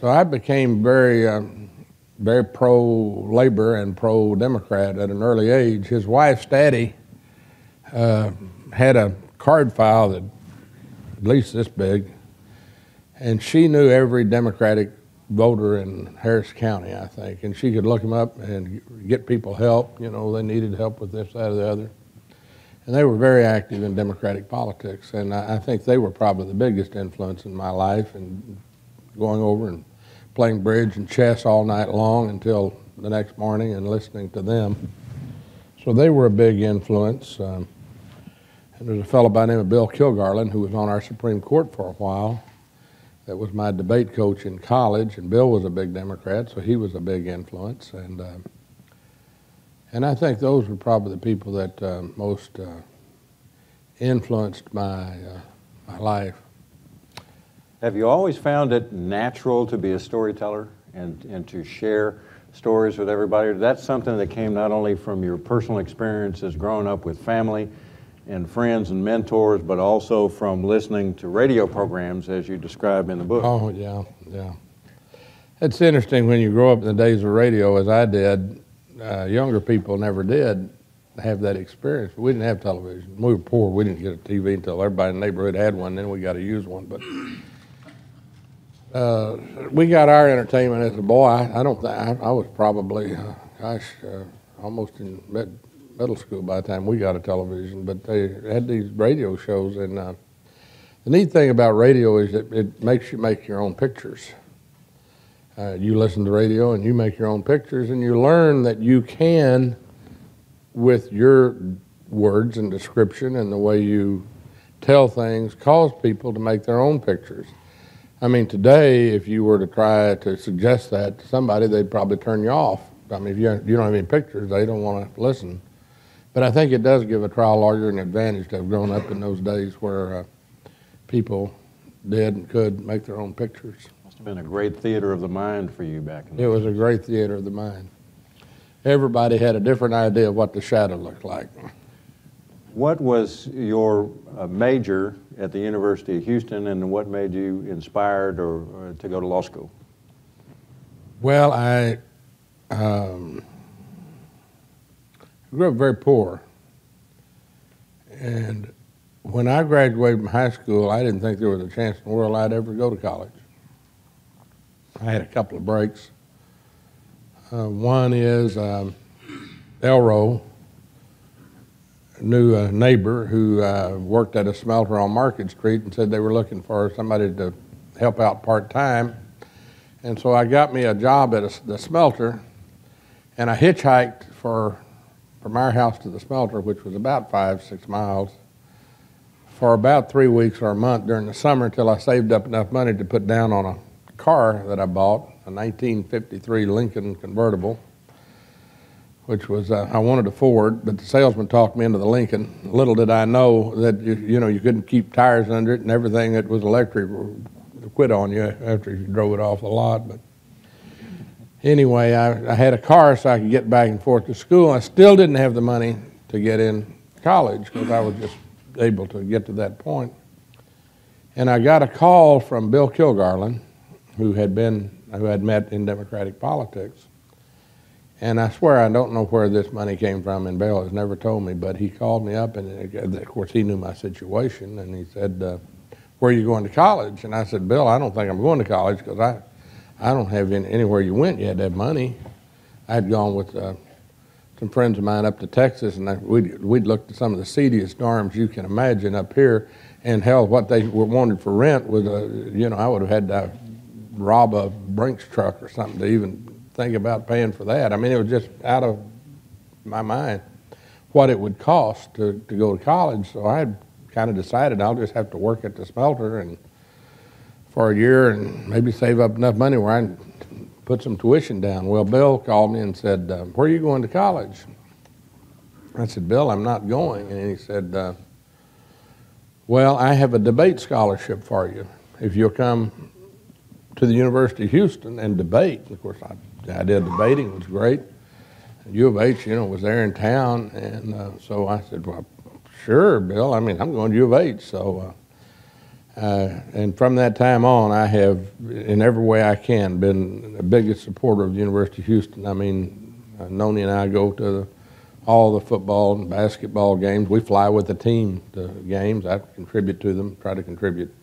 so I became very, uh, very pro labor and pro Democrat at an early age. His wife's daddy uh, had a card file that at least this big, and she knew every Democratic voter in Harris County, I think, and she could look them up and get people help. You know, they needed help with this, that, or the other. And they were very active in Democratic politics, and I, I think they were probably the biggest influence in my life and going over and playing bridge and chess all night long until the next morning and listening to them. So they were a big influence. Um, and there's a fellow by the name of Bill Kilgarlin who was on our Supreme Court for a while. That was my debate coach in college, and Bill was a big Democrat, so he was a big influence. And uh, and I think those were probably the people that uh, most uh, influenced my uh, my life. Have you always found it natural to be a storyteller and, and to share stories with everybody? That's something that came not only from your personal experiences growing up with family and friends and mentors, but also from listening to radio programs as you describe in the book. Oh, yeah, yeah. It's interesting when you grow up in the days of radio, as I did, uh, younger people never did have that experience. We didn't have television. We were poor. We didn't get a TV until everybody in the neighborhood had one. Then we got to use one. But uh, we got our entertainment as a boy. I, don't think I, I, was probably, uh, gosh, uh, almost in mid, middle school by the time we got a television. But they had these radio shows, and uh, the neat thing about radio is that it makes you make your own pictures. Uh, you listen to radio and you make your own pictures, and you learn that you can, with your words and description and the way you tell things, cause people to make their own pictures. I mean, today, if you were to try to suggest that to somebody, they'd probably turn you off. I mean, if you, you don't have any pictures, they don't want to listen. But I think it does give a trial lawyer an advantage to have grown up in those days where uh, people did and could make their own pictures. Must have been a great theater of the mind for you back in It was a great theater of the mind. Everybody had a different idea of what the shadow looked like. What was your uh, major at the University of Houston, and what made you inspired or, or to go to law school? Well, I um, grew up very poor, and when I graduated from high school, I didn't think there was a chance in the world I'd ever go to college. I had a couple of breaks. Uh, one is um, Elroy knew a neighbor who uh, worked at a smelter on Market Street and said they were looking for somebody to help out part time. And so I got me a job at a, the smelter, and I hitchhiked for from our house to the smelter, which was about five six miles, for about three weeks or a month during the summer until I saved up enough money to put down on a car that I bought, a 1953 Lincoln convertible which was uh, I wanted a Ford, but the salesman talked me into the Lincoln. Little did I know that you, you know you couldn't keep tires under it and everything that was electric quit on you after you drove it off the lot. But anyway, I, I had a car so I could get back and forth to school. I still didn't have the money to get in college because I was just able to get to that point. And I got a call from Bill Kilgarlin, who had been who had met in Democratic politics and I swear I don't know where this money came from, and Bill has never told me, but he called me up, and of course he knew my situation, and he said, uh, where are you going to college? And I said, Bill, I don't think I'm going to college because I, I don't have any, anywhere you went, you had to have money. I had gone with uh, some friends of mine up to Texas, and I, we'd, we'd looked at some of the seediest dorms you can imagine up here, and hell, what they were wanted for rent was, a, you know, I would have had to rob a Brinks truck or something to even think about paying for that. I mean, it was just out of my mind what it would cost to, to go to college. So I had kind of decided I'll just have to work at the smelter and for a year and maybe save up enough money where I can put some tuition down. Well, Bill called me and said, uh, where are you going to college? I said, Bill, I'm not going. And he said, uh, well, I have a debate scholarship for you. If you'll come to the University of Houston and debate. Of course, I, I did debating, it was great. U of H, you know, was there in town, and uh, so I said, well, sure, Bill. I mean, I'm going to U of H. So, uh, and from that time on, I have, in every way I can, been the biggest supporter of the University of Houston. I mean, uh, Noni and I go to the, all the football and basketball games. We fly with the team to games. I contribute to them, try to contribute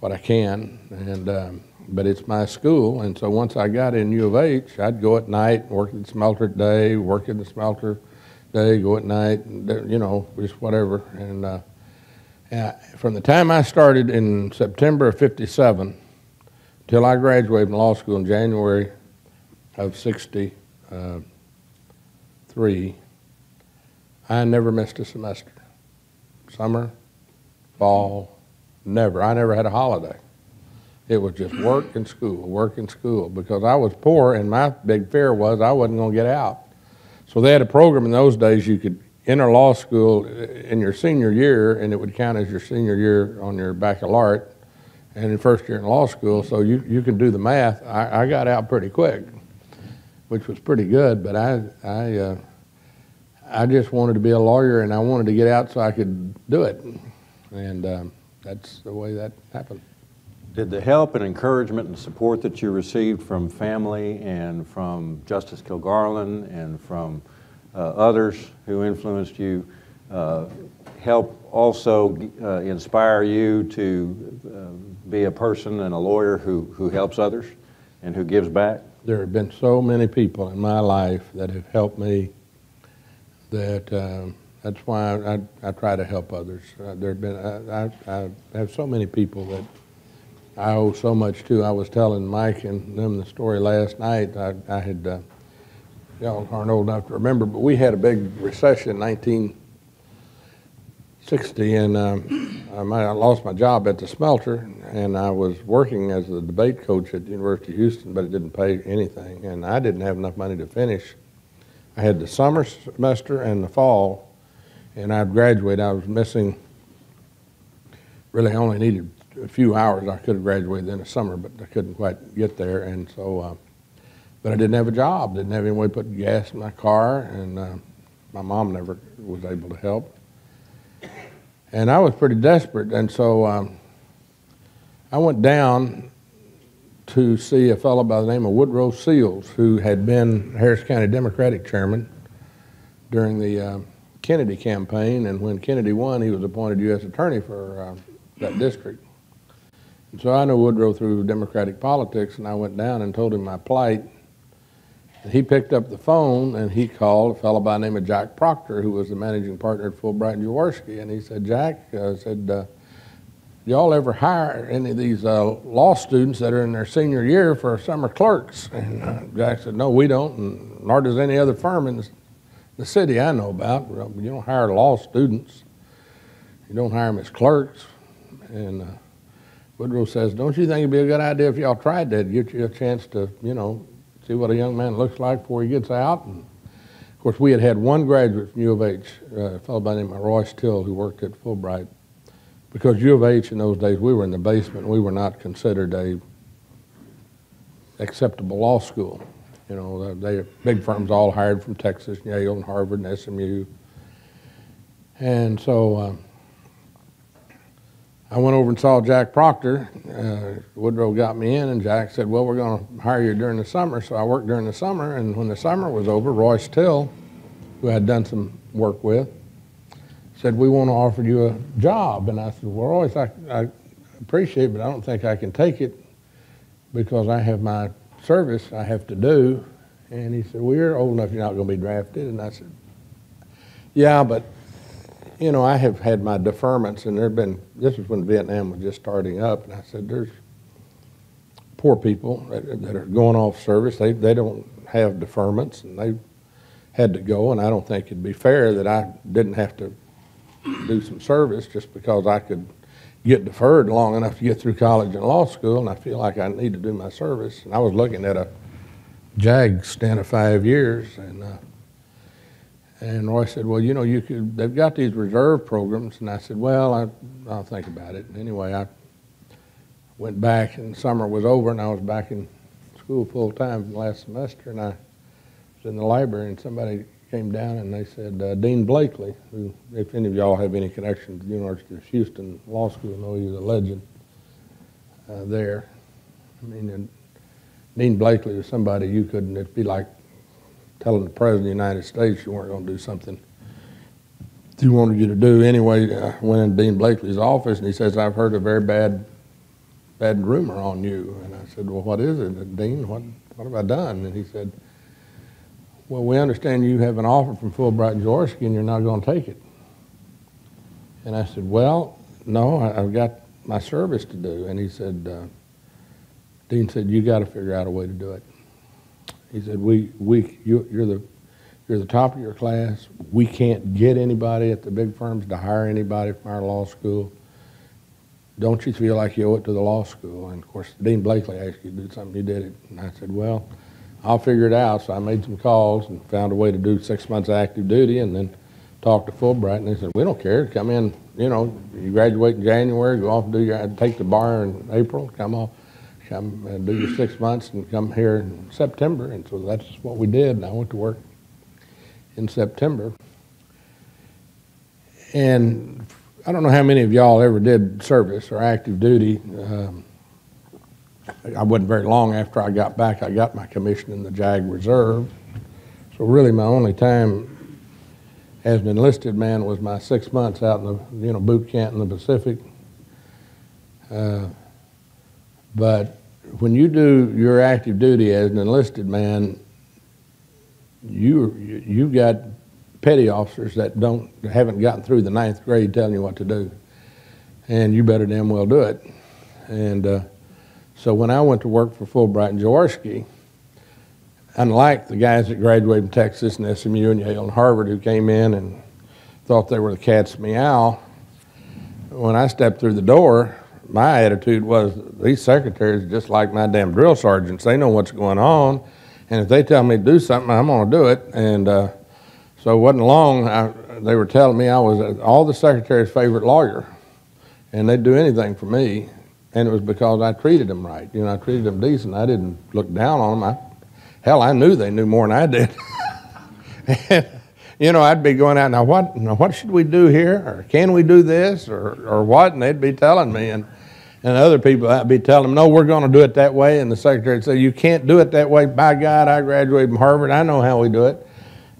what I can, and um, but it's my school, and so once I got in U of H, I'd go at night, work at the smelter at day, work at the smelter day, go at night, you know, just whatever. And, uh, and from the time I started in September of '57 till I graduated from law school in January of '63, I never missed a semester. Summer, fall, never. I never had a holiday. It was just work and school, work and school, because I was poor and my big fear was I wasn't going to get out. So they had a program in those days you could enter law school in your senior year and it would count as your senior year on your baccalaureate and in first year in law school. So you, you can do the math. I, I got out pretty quick, which was pretty good, but I, I, uh, I just wanted to be a lawyer and I wanted to get out so I could do it. And um, that's the way that happened. Did the help and encouragement and support that you received from family and from Justice Kilgarlin and from others who influenced you uh, help also uh, inspire you to uh, be a person and a lawyer who, who helps others and who gives back? There have been so many people in my life that have helped me that that's why I, I, I, try to help others. Uh, there have been I, I have so many people that I owe so much to. I was telling Mike and them the story last night. I, I had, uh, y'all aren't old enough to remember, but we had a big recession in 1960, and um, I lost my job at the smelter, and I was working as a debate coach at the University of Houston, but it didn't pay anything, and I didn't have enough money to finish. I had the summer semester and the fall, and I'd graduate. I was missing, really only needed a few hours. I could have graduated in the summer, but I couldn't quite get there. And so, uh, but I didn't have a job. Didn't have any way to put gas in my car, and uh, my mom never was able to help. And I was pretty desperate, and so um, I went down to see a fellow by the name of Woodrow Seals, who had been Harris County Democratic chairman during the uh, Kennedy campaign, and when Kennedy won, he was appointed U.S. attorney for uh, that district. And so I knew Woodrow through Democratic politics, and I went down and told him my plight. He picked up the phone and he called a fellow by the name of Jack Proctor, who was the managing partner at Fulbright and Jaworski. And he said, Jack, uh, said, uh, y'all ever hire any of these uh, law students that are in their senior year for summer clerks? And uh, Jack said, no, we don't, and nor does any other firm in the, the city I know about. You don't hire law students. You don't hire them as clerks. And uh, Woodrow says, don't you think it'd be a good idea if y'all tried that, get you a chance to, you know, see what a young man looks like before he gets out? And of course, we had had one graduate from U of H, uh, a fellow by the name of Royce Till, who worked at Fulbright. Because U of H in those days, we were in the basement. We were not considered a acceptable law school. You know, they big firms all hired from Texas, Yale, and Harvard, and SMU. And so uh, I went over and saw Jack Proctor. Uh, Woodrow got me in, and Jack said, Well, we're going to hire you during the summer. So I worked during the summer, and when the summer was over, Royce Till, who I had done some work with, said, We want to offer you a job. And I said, Well, Royce, I, I appreciate it, but I don't think I can take it because I have my service I have to do. And he said, Well, you're old enough, you're not going to be drafted. And I said, Yeah, but you know, I have had my deferments, and there have been, this is when Vietnam was just starting up, and I said, there's poor people that, that are going off service. They, they don't have deferments, and they had to go, and I don't think it'd be fair that I didn't have to do some service just because I could get deferred long enough to get through college and law school, and I feel like I need to do my service. And I was looking at a JAG stint of five years, and uh, and Roy said, "Well, you know, you could. They've got these reserve programs." And I said, "Well, I, I'll think about it." And Anyway, I went back, and summer was over, and I was back in school full time last semester, and I was in the library, and somebody came down and they said, uh, Dean Blakely, who, if any of y'all have any connection to the University of Houston Law School, know he's a legend uh, there. I mean, Dean Blakely was somebody you couldn't, it'd be like telling the President of the United States you weren't going to do something he wanted you to do. Anyway, I went in Dean Blakely's office and he says, I've heard a very bad, bad rumor on you. And I said, well, what is it, Dean? What, what have I done? And he said, well, we understand you have an offer from Fulbright and Jaworski and you're not going to take it. And I said, well, no, I, have got my service to do. And he said, uh, Dean said, you got to figure out a way to do it. He said, we, we, you, you're the, you're the top of your class. We can't get anybody at the big firms to hire anybody from our law school. Don't you feel like you owe it to the law school? And of course, Dean Blakely asked you to do something, you did it. And I said, well, I'll figure it out. So I made some calls and found a way to do six months active duty and then talked to Fulbright and they said, we don't care. Come in, you know, you graduate in January, go off and do your, take the bar in April, come off, come and do your six months and come here in September. And so that's what we did. And I went to work in September. And I don't know how many of y'all ever did service or active duty. Um, I wasn't very long after I got back. I got my commission in the JAG Reserve. So really, my only time as an enlisted man was my six months out in the you know boot camp in the Pacific. Uh, but when you do your active duty as an enlisted man, you you got petty officers that don't haven't gotten through the ninth grade telling you what to do, and you better damn well do it. And uh, so when I went to work for Fulbright and Jaworski, unlike the guys that graduated from Texas and SMU and Yale and Harvard who came in and thought they were the cat's meow, when I stepped through the door, my attitude was these secretaries just like my damn drill sergeants. They know what's going on, and if they tell me to do something, I'm going to do it. And uh, so it wasn't long. I, they were telling me I was all the secretary's favorite lawyer, and they'd do anything for me and it was because I treated them right. You know, I treated them decent. I didn't look down on them. I, hell, I knew they knew more than I did. and, you know, I'd be going out now. What? Now, what should we do here? Or can we do this? Or or what? And they'd be telling me, and and other people I'd be telling them, no, we're going to do it that way. And the secretary would say, you can't do it that way. By God, I graduated from Harvard. I know how we do it.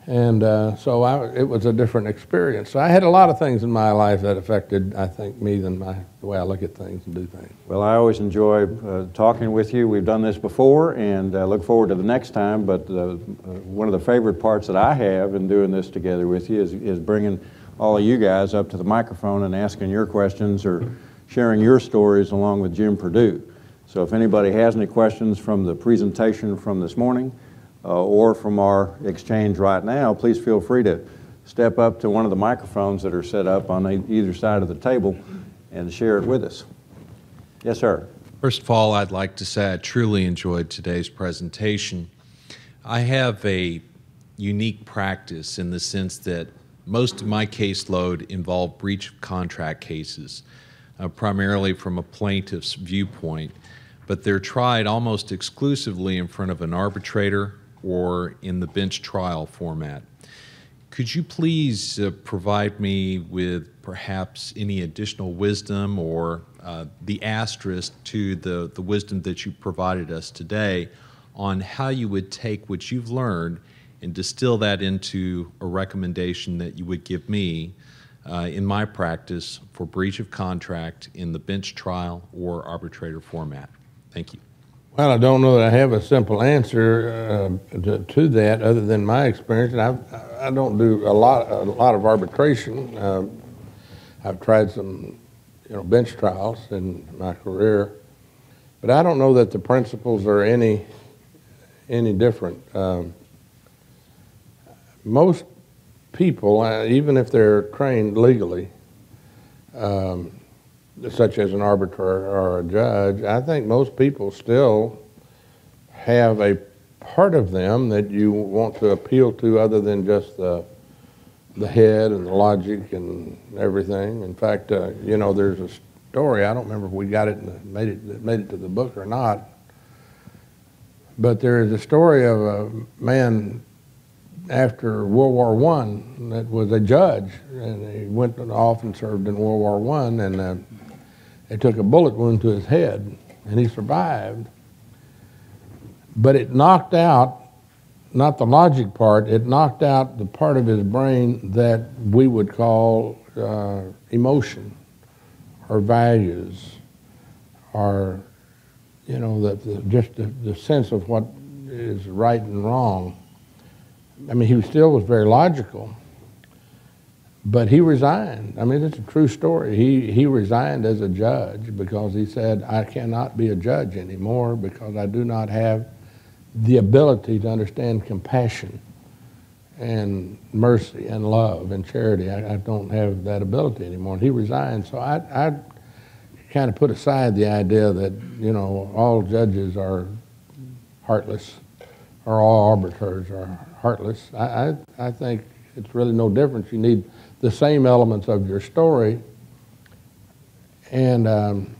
And uh, so I, it was a different experience. So I had a lot of things in my life that affected, I think, me than my, the way I look at things and do things. Well, I always enjoy uh, talking with you. We've done this before and uh, look forward to the next time. But uh, one of the favorite parts that I have in doing this together with you is, is bringing all of you guys up to the microphone and asking your questions or sharing your stories along with Jim Perdue. So if anybody has any questions from the presentation from this morning, uh, or from our exchange right now, please feel free to step up to one of the microphones that are set up on either side of the table and share it with us. Yes, sir. First of all, I'd like to say I truly enjoyed today's presentation. I have a unique practice in the sense that most of my caseload involve breach of contract cases, uh, primarily from a plaintiff's viewpoint, but they're tried almost exclusively in front of an arbitrator or in the bench trial format. Could you please uh, provide me with perhaps any additional wisdom or uh, the asterisk to the, the wisdom that you provided us today on how you would take what you've learned and distill that into a recommendation that you would give me uh, in my practice for breach of contract in the bench trial or arbitrator format? Thank you. Well, I don't know that I have a simple answer uh, to, to, that, other than my experience. And I, I don't do a lot, a lot of arbitration. Uh, I've tried some, you know, bench trials in my career, but I don't know that the principles are any, any different. Um, most people, uh, even if they're trained legally, um, such as an arbiter or a judge, I think most people still have a part of them that you want to appeal to other than just the, the head and the logic and everything. In fact, uh, you know, there's a story, I don't remember if we got it and made it, made it to the book or not, but there is a story of a man after World War One that was a judge, and he went off and served in World War One, and uh, they took a bullet wound to his head, and he survived. But it knocked out, not the logic part, it knocked out the part of his brain that we would call uh, emotion or values or, you know, the, the just the, the sense of what is right and wrong. I mean, he still was very logical, but he resigned. I mean, it's a true story. He, he resigned as a judge because he said, I cannot be a judge anymore because I do not have the ability to understand compassion and mercy and love and charity. I, I don't have that ability anymore. And he resigned. So I, I kind of put aside the idea that, you know, all judges are heartless or all arbiters are heartless. I, I, I think it's really no difference. You need the same elements of your story. And um,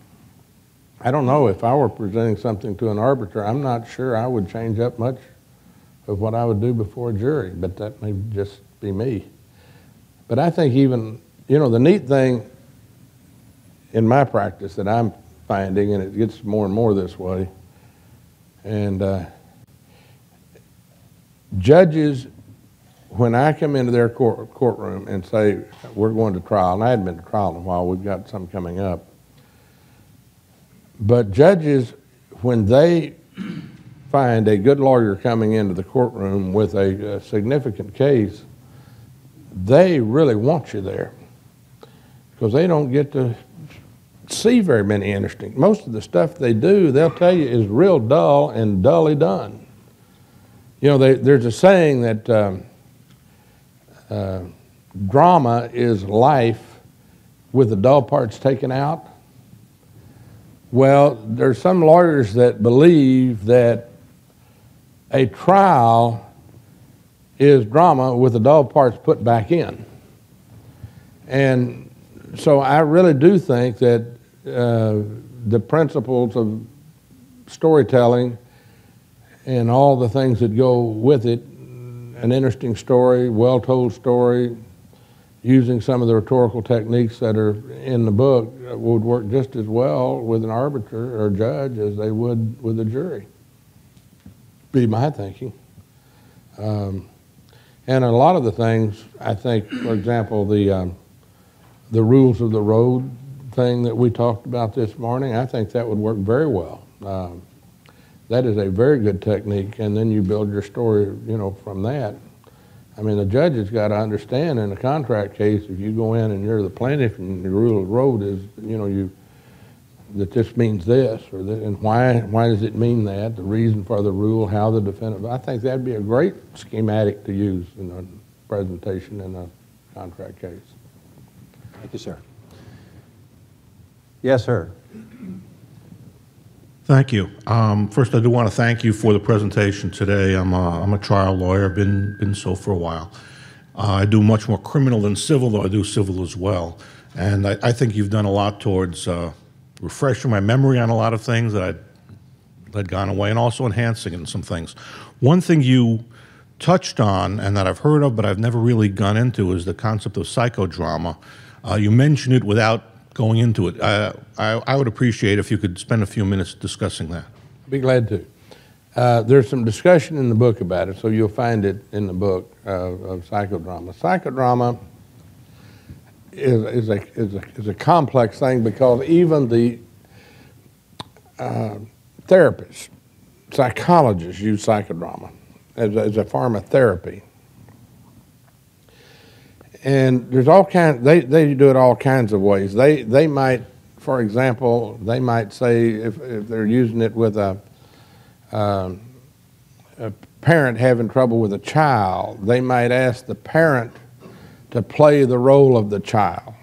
I don't know if I were presenting something to an arbiter, I'm not sure I would change up much of what I would do before a jury, but that may just be me. But I think even, you know, the neat thing in my practice that I'm finding, and it gets more and more this way, and uh, judges, when I come into their court, courtroom and say, we're going to trial, and I hadn't been to trial in a while, we've got some coming up, but judges, when they find a good lawyer coming into the courtroom with a, a significant case, they really want you there because they don't get to see very many interesting. Most of the stuff they do, they'll tell you, is real dull and dully done. You know, they, there's a saying that um, uh, drama is life with the dull parts taken out. Well, there's some lawyers that believe that a trial is drama with the dull parts put back in. And so I really do think that uh, the principles of storytelling and all the things that go with it an interesting story, well told story, using some of the rhetorical techniques that are in the book would work just as well with an arbiter or judge as they would with a jury. Be my thinking. Um, and a lot of the things, I think, for example, the um, the rules of the road thing that we talked about this morning, I think that would work very well. Um, that is a very good technique, and then you build your story, you know, from that. I mean, the judge has got to understand in a contract case, if you go in and you're the plaintiff and the rule of road is, you know, you that this means this, or that, and why why does it mean that? The reason for the rule, how the defendant. I think that'd be a great schematic to use in a presentation in a contract case. Thank you, sir. Yes, sir. Thank you. Um, first, I do want to thank you for the presentation today. I'm a, I'm a trial lawyer. I've been, been so for a while. Uh, I do much more criminal than civil, though I do civil as well. And I, I think you've done a lot towards uh, refreshing my memory on a lot of things that I'd, had gone away and also enhancing in some things. One thing you touched on and that I've heard of but I've never really gone into is the concept of psychodrama. Uh, you mentioned it without going into it. Uh, I, I would appreciate if you could spend a few minutes discussing that. I'd Be glad to. Uh, there's some discussion in the book about it, so you'll find it in the book uh, of psychodrama. Psychodrama is, is, a, is, a, is a complex thing because even the uh, therapists, psychologists use psychodrama as a, as a form of therapy and there's all kinds. They they do it all kinds of ways. They they might, for example, they might say if if they're using it with a, um, a parent having trouble with a child, they might ask the parent to play the role of the child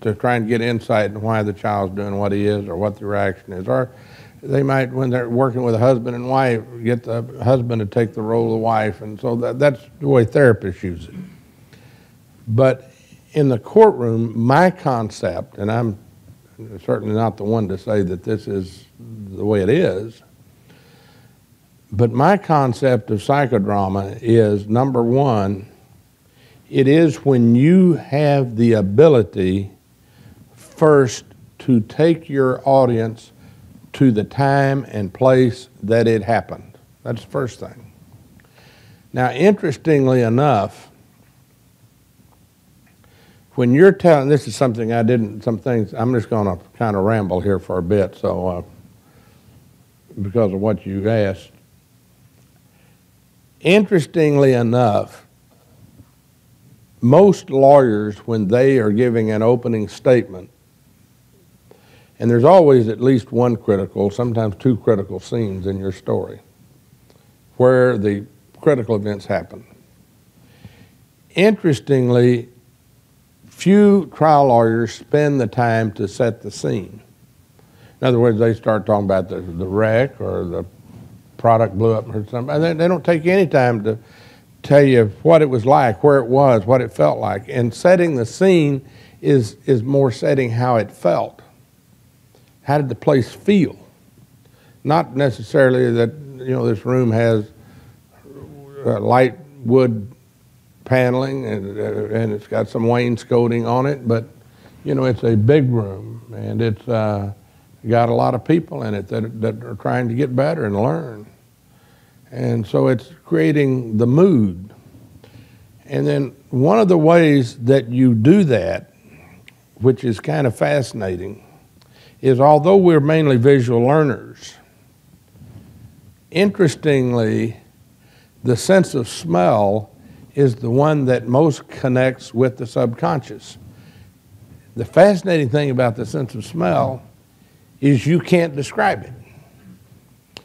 to try and get insight into why the child's doing what he is or what the reaction is. Or they might, when they're working with a husband and wife, get the husband to take the role of the wife, and so that, that's the way therapists use it. But in the courtroom, my concept, and I'm certainly not the one to say that this is the way it is, but my concept of psychodrama is number one, it is when you have the ability first to take your audience to the time and place that it happened. That's the first thing. Now, interestingly enough, when you're telling, this is something I didn't, some things, I'm just going to kind of ramble here for a bit, so uh, because of what you asked. Interestingly enough, most lawyers, when they are giving an opening statement, and there's always at least one critical, sometimes two critical scenes in your story where the critical events happen. Interestingly, few trial lawyers spend the time to set the scene. In other words, they start talking about the, the wreck or the product blew up or something. And they, they don't take any time to tell you what it was like, where it was, what it felt like. And setting the scene is, is more setting how it felt. How did the place feel? Not necessarily that, you know, this room has uh, light wood paneling and, uh, and it's got some wainscoting on it, but, you know, it's a big room and it's uh, got a lot of people in it that, that are trying to get better and learn. And so it's creating the mood. And then one of the ways that you do that, which is kind of fascinating, is although we're mainly visual learners, interestingly, the sense of smell is the one that most connects with the subconscious. The fascinating thing about the sense of smell is you can't describe it.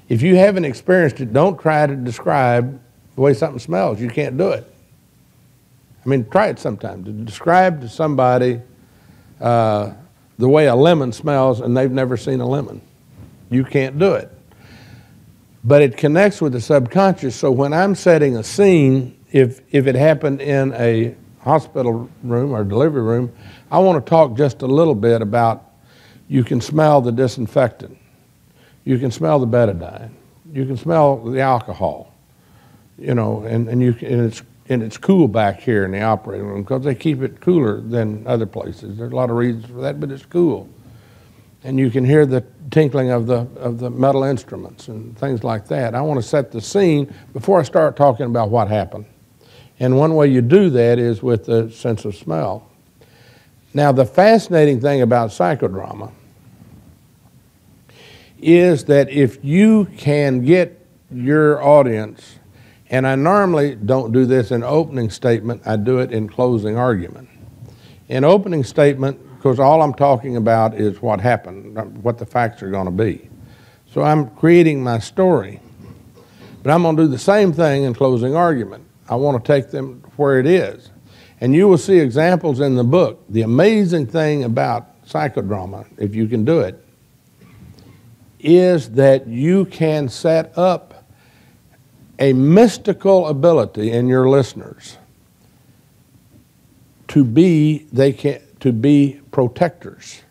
If you haven't experienced it, don't try to describe the way something smells. You can't do it. I mean, try it sometime. To describe to somebody uh, the way a lemon smells and they've never seen a lemon. You can't do it. But it connects with the subconscious. So when I'm setting a scene, if, if it happened in a hospital room or delivery room, I want to talk just a little bit about you can smell the disinfectant, you can smell the betadine, you can smell the alcohol, you know, and, and, you, and it's and it's cool back here in the operating room because they keep it cooler than other places. There's a lot of reasons for that, but it's cool. And you can hear the tinkling of the, of the metal instruments and things like that. I want to set the scene before I start talking about what happened. And one way you do that is with the sense of smell. Now, the fascinating thing about psychodrama is that if you can get your audience and I normally don't do this in opening statement, I do it in closing argument. In opening statement, because all I'm talking about is what happened, what the facts are going to be. So I'm creating my story. But I'm going to do the same thing in closing argument. I want to take them where it is. And you will see examples in the book. The amazing thing about psychodrama, if you can do it, is that you can set up a mystical ability in your listeners to be they can to be protectors.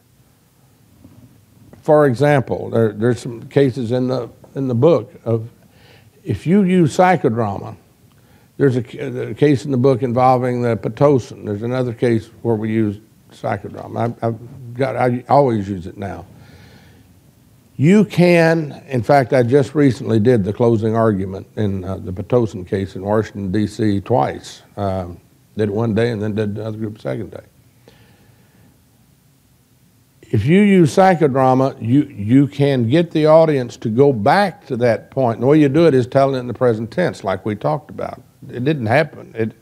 For example, there, there's some cases in the in the book of if you use psychodrama, there's a, a case in the book involving the pitocin. There's another case where we use psychodrama. I, have got I always use it now. You can, in fact, I just recently did the closing argument in uh, the Pitocin case in Washington, D.C. twice. Um, did it one day and then did another group the second day. If you use psychodrama, you, you can get the audience to go back to that point. And the way you do it is telling it in the present tense, like we talked about. It didn't happen. It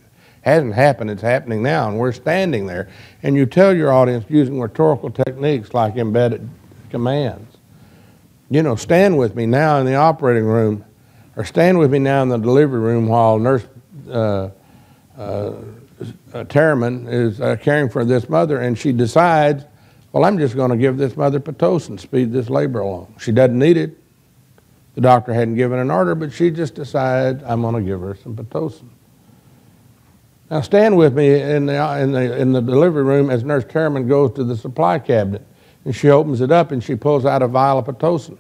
hasn't happened. It's happening now, and we're standing there. And you tell your audience using rhetorical techniques like embedded commands you know, stand with me now in the operating room or stand with me now in the delivery room while nurse uh, uh, uh, Terriman is uh, caring for this mother and she decides, Well, I'm just going to give this mother Pitocin, speed this labor along. She doesn't need it. The doctor hadn't given an order, but she just decided, I'm going to give her some Pitocin. Now, stand with me in the, in, the, in the delivery room as Nurse Terriman goes to the supply cabinet. And she opens it up and she pulls out a vial of Pitocin.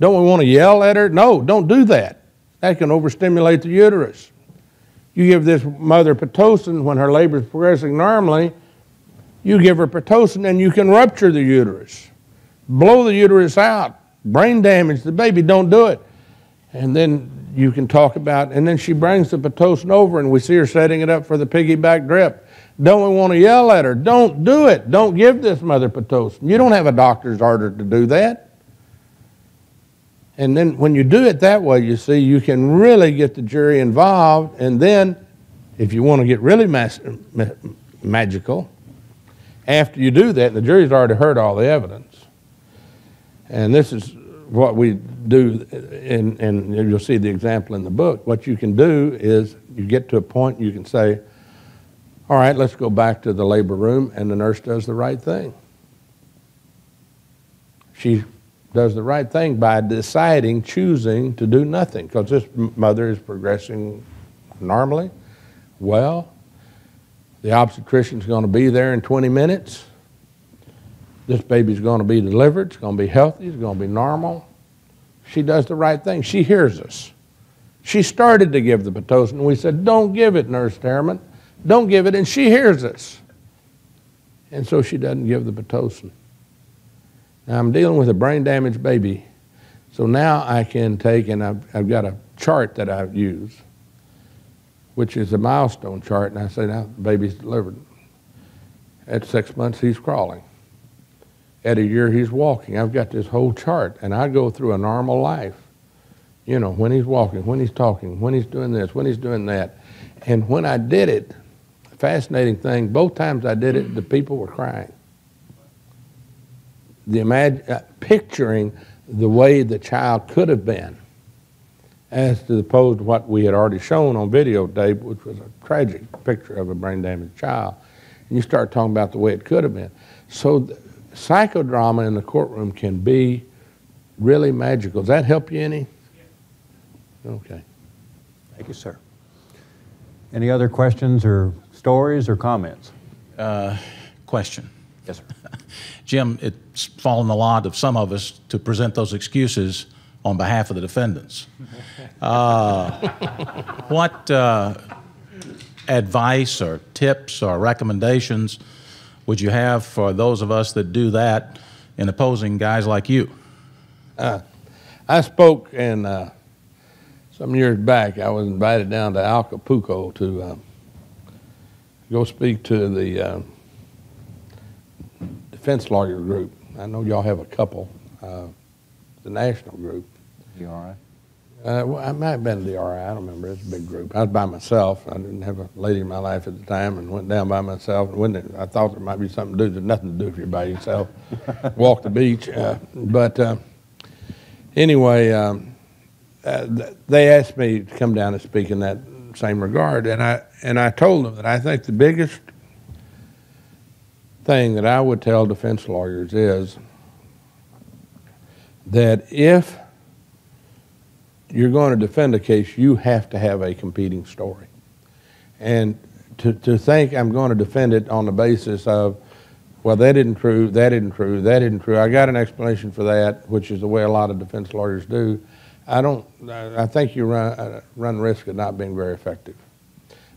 Don't we want to yell at her? No, don't do that. That can overstimulate the uterus. You give this mother Pitocin when her labor is progressing normally, you give her Pitocin and you can rupture the uterus, blow the uterus out, brain damage the baby. Don't do it. And then you can talk about, and then she brings the Pitocin over and we see her setting it up for the piggyback drip. Don't we want to yell at her? Don't do it. Don't give this mother Pitocin. You don't have a doctor's order to do that. And then when you do it that way, you see, you can really get the jury involved. And then, if you want to get really ma- magical, after you do that, the jury's already heard all the evidence. And this is what we do, and, you'll see the example in the book. What you can do is you get to a point you can say, all right, let's go back to the labor room, and the nurse does the right thing. She does the right thing by deciding, choosing to do nothing, because this mother is progressing normally, well. The obstetrician's going to be there in 20 minutes. This baby's going to be delivered. It's going to be healthy. It's going to be normal. She does the right thing. She hears us. She started to give the Pitocin. We said, Don't give it, Nurse Terriman. Don't give it. And she hears us. And so she doesn't give the Pitocin. Now I'm dealing with a brain damaged baby. So now I can take, and I've, I've got a chart that I use, which is a milestone chart. And I say, Now the baby's delivered. At six months, he's crawling. At a year, he's walking. I've got this whole chart, and I go through a normal life. You know, when he's walking, when he's talking, when he's doing this, when he's doing that. And when I did it, fascinating thing, both times I did it, the people were crying. The imag- uh, picturing the way the child could have been, as to opposed to what we had already shown on video, videotape, which was a tragic picture of a brain damaged child. And you start talking about the way it could have been. So, th- psychodrama in the courtroom can be really magical. Does that help you any? Okay. Thank you, sir. Any other questions or stories or comments? Question. Yes, sir. Jim, it's fallen the lot of some of us to present those excuses on behalf of the defendants. Uh, What uh, advice or tips or recommendations would you have for those of us that do that in opposing guys like you? I spoke in uh, some years back. I was invited down to Acapulco to uh, go speak to the uh, defense lawyer group. I know y'all have a couple, uh, the national group. You all right? Uh, well, I might have been to the RI. I don't remember. It's a big group. I was by myself. I didn't have a lady in my life at the time, and went down by myself. When I thought there might be something to do, there's nothing to do if you're by yourself. Walk the beach. Uh, but uh, anyway, um, uh, they asked me to come down and speak in that same regard, and I and I told them that I think the biggest thing that I would tell defense lawyers is that if you're going to defend a case, you have to have a competing story. And to, to think I'm going to defend it on the basis of, well, that isn't true, that isn't true, that isn't true. I got an explanation for that, which is the way a lot of defense lawyers do. I don't, I think you run, uh, run risk of not being very effective.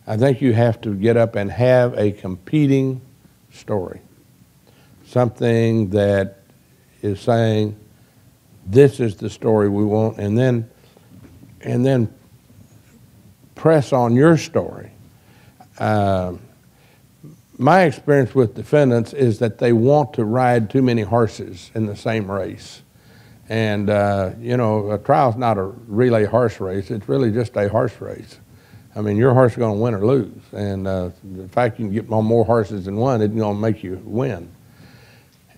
I think you have to get up and have a competing story. Something that is saying, this is the story we want, and then and then press on your story. Um, my experience with defendants is that they want to ride too many horses in the same race. And, uh, you know, a trial's not a relay horse race, it's really just a horse race. I mean, your horse is going to win or lose. And uh, the fact you can get on more horses than one isn't going to make you win.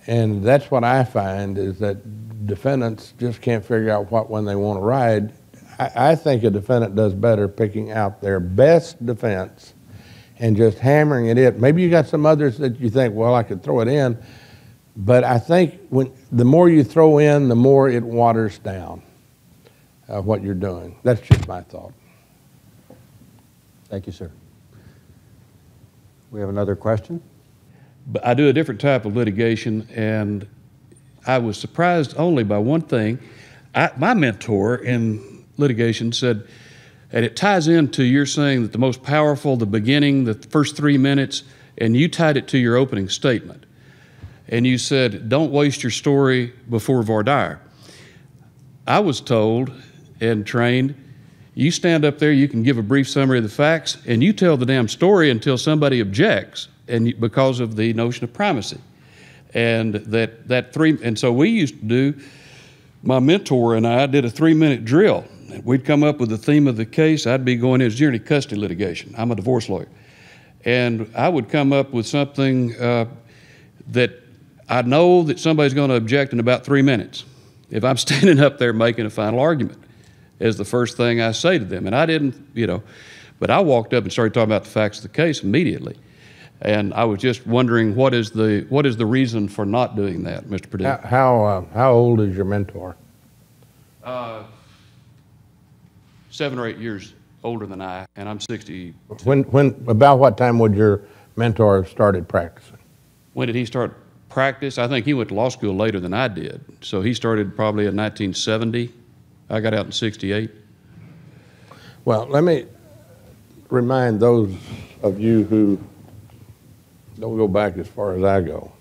And that's what I find is that defendants just can't figure out what one they want to ride. I, I think a defendant does better picking out their best defense and just hammering it in. Maybe you got some others that you think, well, I could throw it in, but I think when the more you throw in, the more it waters down uh, what you're doing. That's just my thought. Thank you, sir. We have another question? But I do a different type of litigation, and I was surprised only by one thing. I, my mentor in litigation said, and it ties into your saying that the most powerful, the beginning, the first three minutes, and you tied it to your opening statement. And you said, don't waste your story before voir dire. I was told and trained, you stand up there, you can give a brief summary of the facts, and you tell the damn story until somebody objects, and you- because of the notion of primacy. And that, that three, and so we used to do, my mentor and I did a three minute drill. We'd come up with the theme of the case. I'd be going, it's generally custody litigation. I'm a divorce lawyer. And I would come up with something uh, that I know that somebody's going to object in about three minutes. If I'm standing up there making a final argument, is the first thing I say to them. And I didn't, you know, but I walked up and started talking about the facts of the case immediately. And I was just wondering what is the what is the reason for not doing that, Mr. Perdue? How, how, uh, how old is your mentor? Uh, seven or eight years older than I, and I'm 60. When, when, about what time would your mentor have started practicing? When did he start practice? I think he went to law school later than I did. So he started probably in 1970. I got out in 68. Well, let me remind those of you who don't go back as far as I go.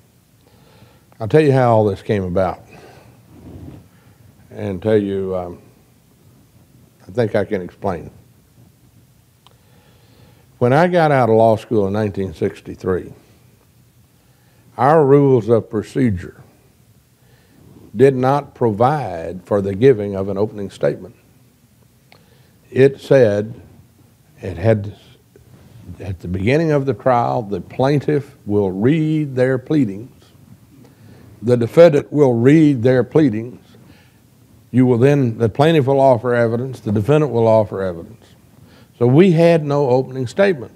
I'll tell you how all this came about. And tell you, um, I think I can explain. When I got out of law school in 1963, our rules of procedure did not provide for the giving of an opening statement. It said it had at the beginning of the trial the plaintiff will read their pleadings. The defendant will read their pleadings you will then the plaintiff will offer evidence the defendant will offer evidence. So we had no opening statement.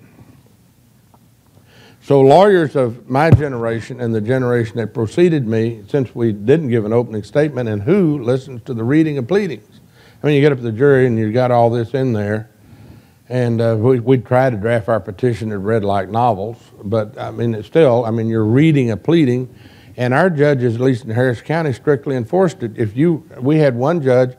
So lawyers of my generation and the generation that preceded me since we didn't give an opening statement and who listens to the reading of pleadings? I mean, you get up to the jury and you got all this in there, and uh, we, we'd try to draft our petition and read like novels, but I mean, it's still, I mean, you're reading a pleading, and our judges, at least in Harris County, strictly enforced it. If you, we had one judge,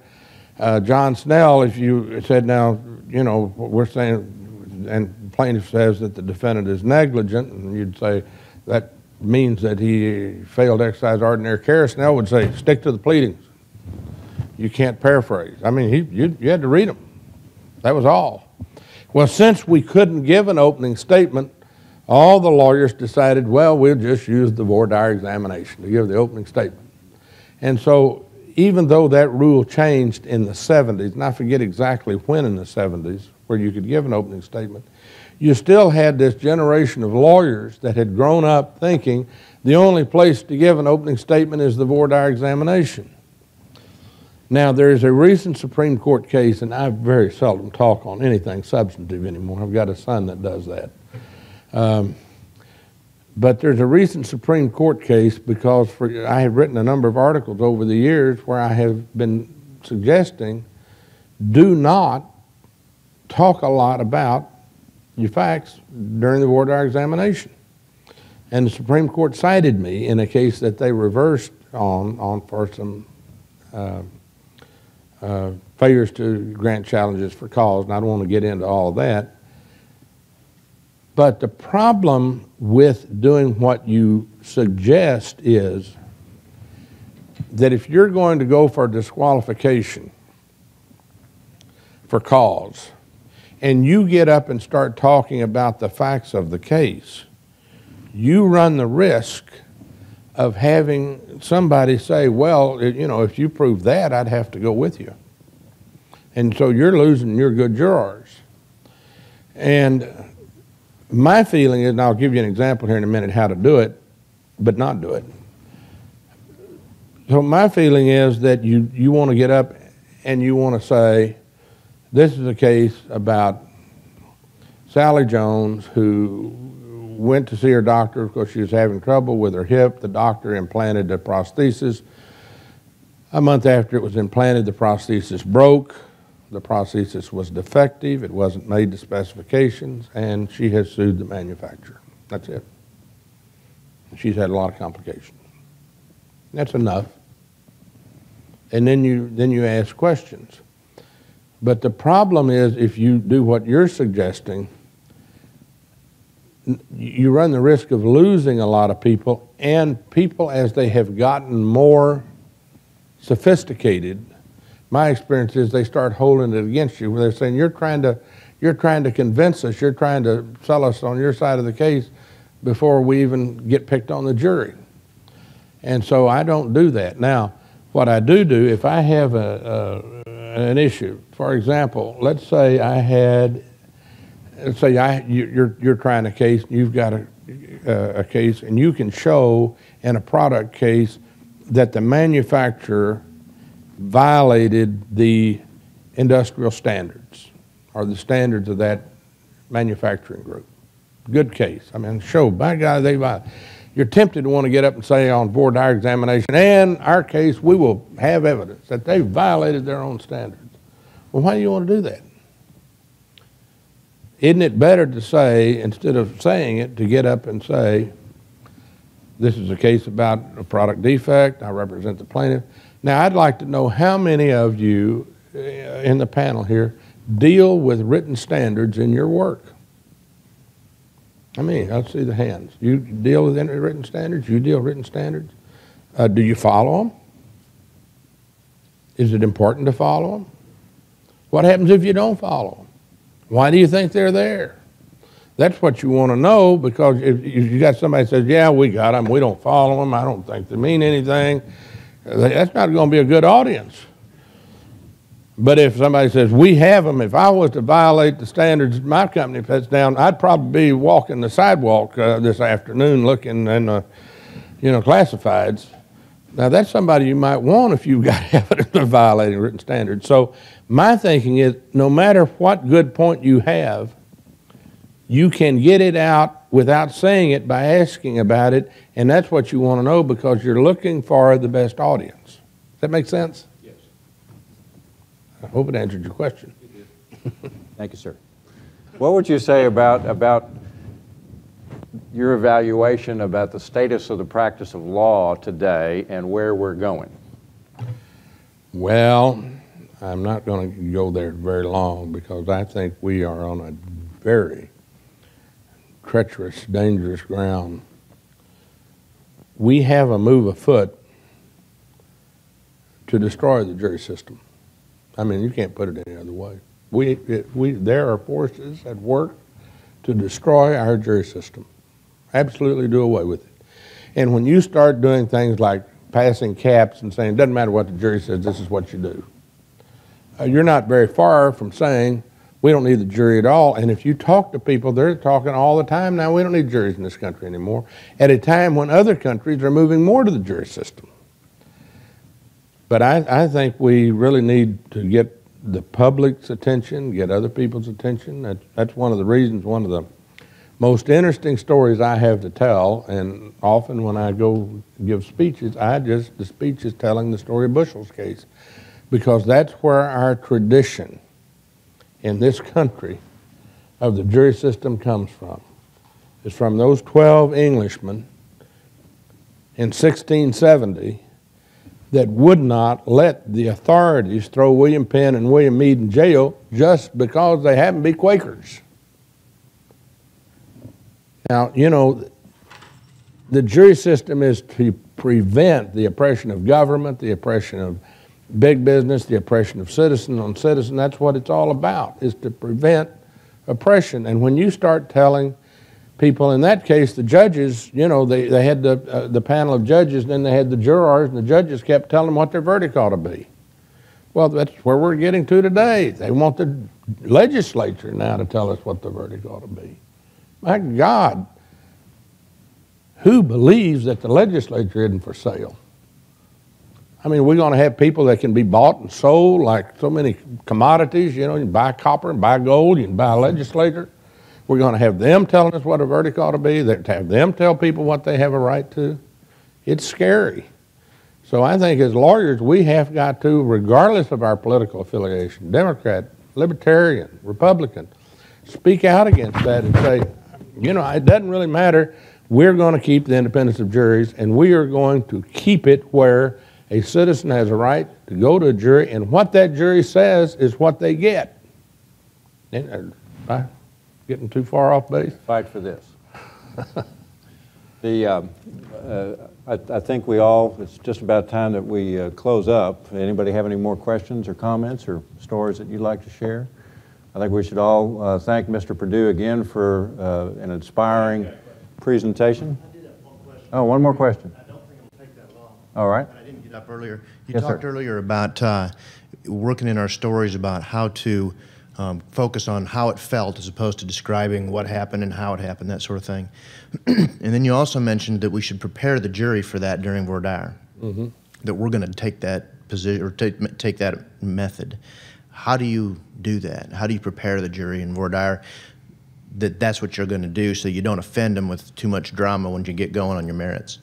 uh, John Snell, if you said, now, you know, we're saying, and plaintiff says that the defendant is negligent, and you'd say that means that he failed to exercise ordinary care, Snell would say, stick to the pleadings you can't paraphrase. I mean, he, you, you had to read them. That was all. Well, since we couldn't give an opening statement, all the lawyers decided, well, we'll just use the voir dire examination to give the opening statement. And so, even though that rule changed in the 70s, and I forget exactly when in the 70s, where you could give an opening statement, you still had this generation of lawyers that had grown up thinking the only place to give an opening statement is the voir dire examination. Now, there is a recent Supreme Court case, and I very seldom talk on anything substantive anymore. I've got a son that does that. Um, but there's a recent Supreme Court case because for, I have written a number of articles over the years where I have been suggesting do not talk a lot about your facts during the voir dire examination. And the Supreme Court cited me in a case that they reversed on, on for some uh, uh, failures to grant challenges for cause, and I don't want to get into all of that. But the problem with doing what you suggest is that if you're going to go for disqualification for cause, and you get up and start talking about the facts of the case, you run the risk of having somebody say, well, you know, if you prove that, I'd have to go with you. And so you're losing your good jurors. And my feeling is, and I'll give you an example here in a minute how to do it, but not do it. So my feeling is that you, you want to get up and you want to say, this is a case about Sally Jones, who went to see her doctor because she was having trouble with her hip. The doctor implanted the prosthesis. A month after it was implanted, the prosthesis broke. The prosthesis was defective. It wasn't made to specifications, and she has sued the manufacturer. That's it. She's had a lot of complications. That's enough. And then you then you ask questions. But the problem is if you do what you're suggesting, you run the risk of losing a lot of people, and people, as they have gotten more sophisticated, my experience is they start holding it against you. Where they're saying you're trying to, you're trying to convince us, you're trying to sell us on your side of the case before we even get picked on the jury. And so I don't do that. Now, what I do do, if I have a, a an issue, for example, let's say I had let's say I, you're, you're trying a case, you've got a, a case, and you can show in a product case that the manufacturer violated the industrial standards or the standards of that manufacturing group. Good case. I mean, show, by God, they violated. You're tempted to want to get up and say on voir dire examination, and our case, we will have evidence that they violated their own standards. Well, why do you want to do that? Isn't it better to say, instead of saying it, to get up and say, this is a case about a product defect, I represent the plaintiff. Now, I'd like to know how many of you uh, in the panel here deal with written standards in your work. I mean, I'll see the hands. You deal with any written standards? You deal with written standards? Uh, do you follow them? Is it important to follow them? What happens if you don't follow them? Why do you think they're there? That's what you want to know because if you got somebody says, yeah, we got them, we don't follow them, I don't think they mean anything, that's not going to be a good audience. But if somebody says, we have them, if I was to violate the standards my company puts down, I'd probably be walking the sidewalk uh, this afternoon looking in the, you know, classifieds. Now, that's somebody you might want if you've got evidence of violating written standards. So my thinking is no matter what good point you have, you can get it out without saying it by asking about it, and that's what you want to know because you're looking for the best audience. Does that make sense? Yes. I hope it answered your question. Thank you, sir. What would you say about, about your evaluation about the status of the practice of law today and where we're going? Well, I'm not going to go there very long because I think we are on a very treacherous, dangerous ground. We have a move afoot to destroy the jury system. I mean, you can't put it any other way. We, it, we, there are forces at work to destroy our jury system, absolutely do away with it. And when you start doing things like passing caps and saying, doesn't matter what the jury says, this is what you do, uh, you're not very far from saying we don't need the jury at all. And if you talk to people, they're talking all the time now, we don't need juries in this country anymore, at a time when other countries are moving more to the jury system. But I, I think we really need to get the public's attention, get other people's attention. That, that's one of the reasons, one of the most interesting stories I have to tell, and often when I go give speeches, I just, the speech is telling the story of Bushell's case because that's where our tradition in this country of the jury system comes from. It's from those 12 Englishmen in 1670 that would not let the authorities throw William Penn and William Meade in jail just because they happened to be Quakers. Now, you know, the jury system is to prevent the oppression of government, the oppression of big business, the oppression of citizen on citizen. That's what it's all about, is to prevent oppression. And when you start telling people, in that case, the judges, you know, they, they had the, uh, the panel of judges, then they had the jurors, and the judges kept telling them what their verdict ought to be. Well, that's where we're getting to today. They want the legislature now to tell us what the verdict ought to be. My God, who believes that the legislature isn't for sale? I mean, we're going to have people that can be bought and sold like so many commodities. You know, you buy copper and buy gold, you can buy a legislator. We're going to have them telling us what a verdict ought to be, to have them tell people what they have a right to. It's scary. So I think as lawyers, we have got to, regardless of our political affiliation, Democrat, Libertarian, Republican, speak out against that and say, you know, it doesn't really matter. We're going to keep the independence of juries, and we are going to keep it where a citizen has a right to go to a jury, and what that jury says is what they get. And, uh, Am I getting too far off base? Fight for this. The, um, uh, I I think we all, it's just about time that we uh, close up. Anybody have any more questions or comments or stories that you'd like to share? I think we should all uh, thank Mr. Perdue again for uh, an inspiring presentation. I did have one question. Oh, one more question. I don't think it'll take that long. All right. I up earlier. You Yes, sir. talked earlier about uh, working in our stories about how to um, focus on how it felt as opposed to describing what happened and how it happened, that sort of thing. and then you also mentioned that we should prepare the jury for that during voir dire. That we're going to take that position or take, take that method. How do you do that? How do you prepare the jury in voir dire that that's what you're going to do so you don't offend them with too much drama when you get going on your merits?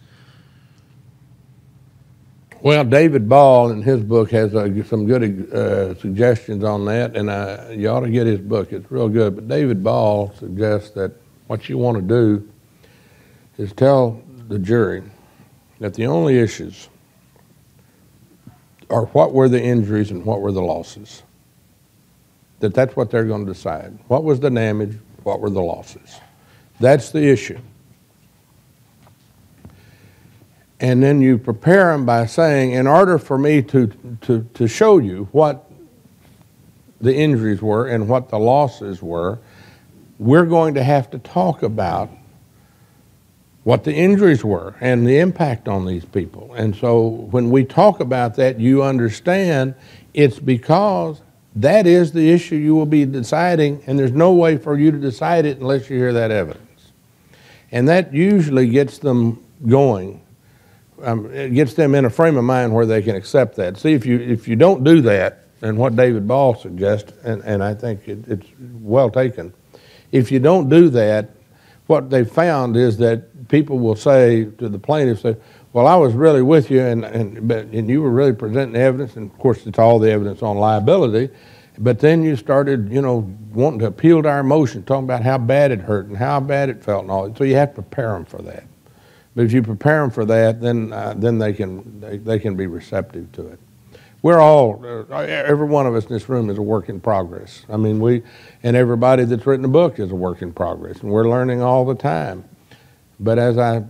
Well, David Ball in his book has uh, some good uh, suggestions on that, and uh, you ought to get his book. It's real good. But David Ball suggests that what you want to do is tell the jury that the only issues are what were the injuries and what were the losses. That that's what they're going to decide. What was the damage? What were the losses? That's the issue. And then you prepare them by saying, in order for me to, to, to show you what the injuries were and what the losses were, we're going to have to talk about what the injuries were and the impact on these people. And so when we talk about that, you understand it's because that is the issue you will be deciding, and there's no way for you to decide it unless you hear that evidence. And that usually gets them going um, it gets them in a frame of mind where they can accept that. See, if you if you don't do that, and what David Ball suggests, and, and I think it, it's well taken, if you don't do that, what they found is that people will say to the plaintiff, say, "Well, I was really with you, and and but and you were really presenting evidence, and of course it's all the evidence on liability." But then you started, you know, wanting to appeal to our emotion, talking about how bad it hurt and how bad it felt and all. That. So you have to prepare them for that. But if you prepare them for that, then uh, then they can they, they can be receptive to it. We're all uh, every one of us in this room is a work in progress. I mean, we and everybody that's written a book is a work in progress, and we're learning all the time. But as I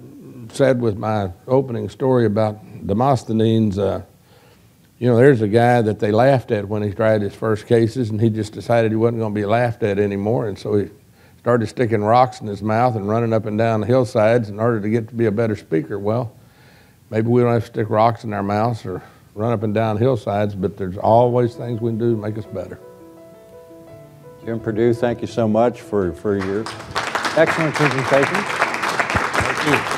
said with my opening story about Demosthenes, uh, you know, there's a guy that they laughed at when he tried his first cases, and he just decided he wasn't going to be laughed at anymore, and so he started sticking rocks in his mouth and running up and down the hillsides in order to get to be a better speaker. Well, maybe we don't have to stick rocks in our mouths or run up and down hillsides, but there's always things we can do to make us better. Jim Perdue, thank you so much for, for your excellent presentation. Thank you.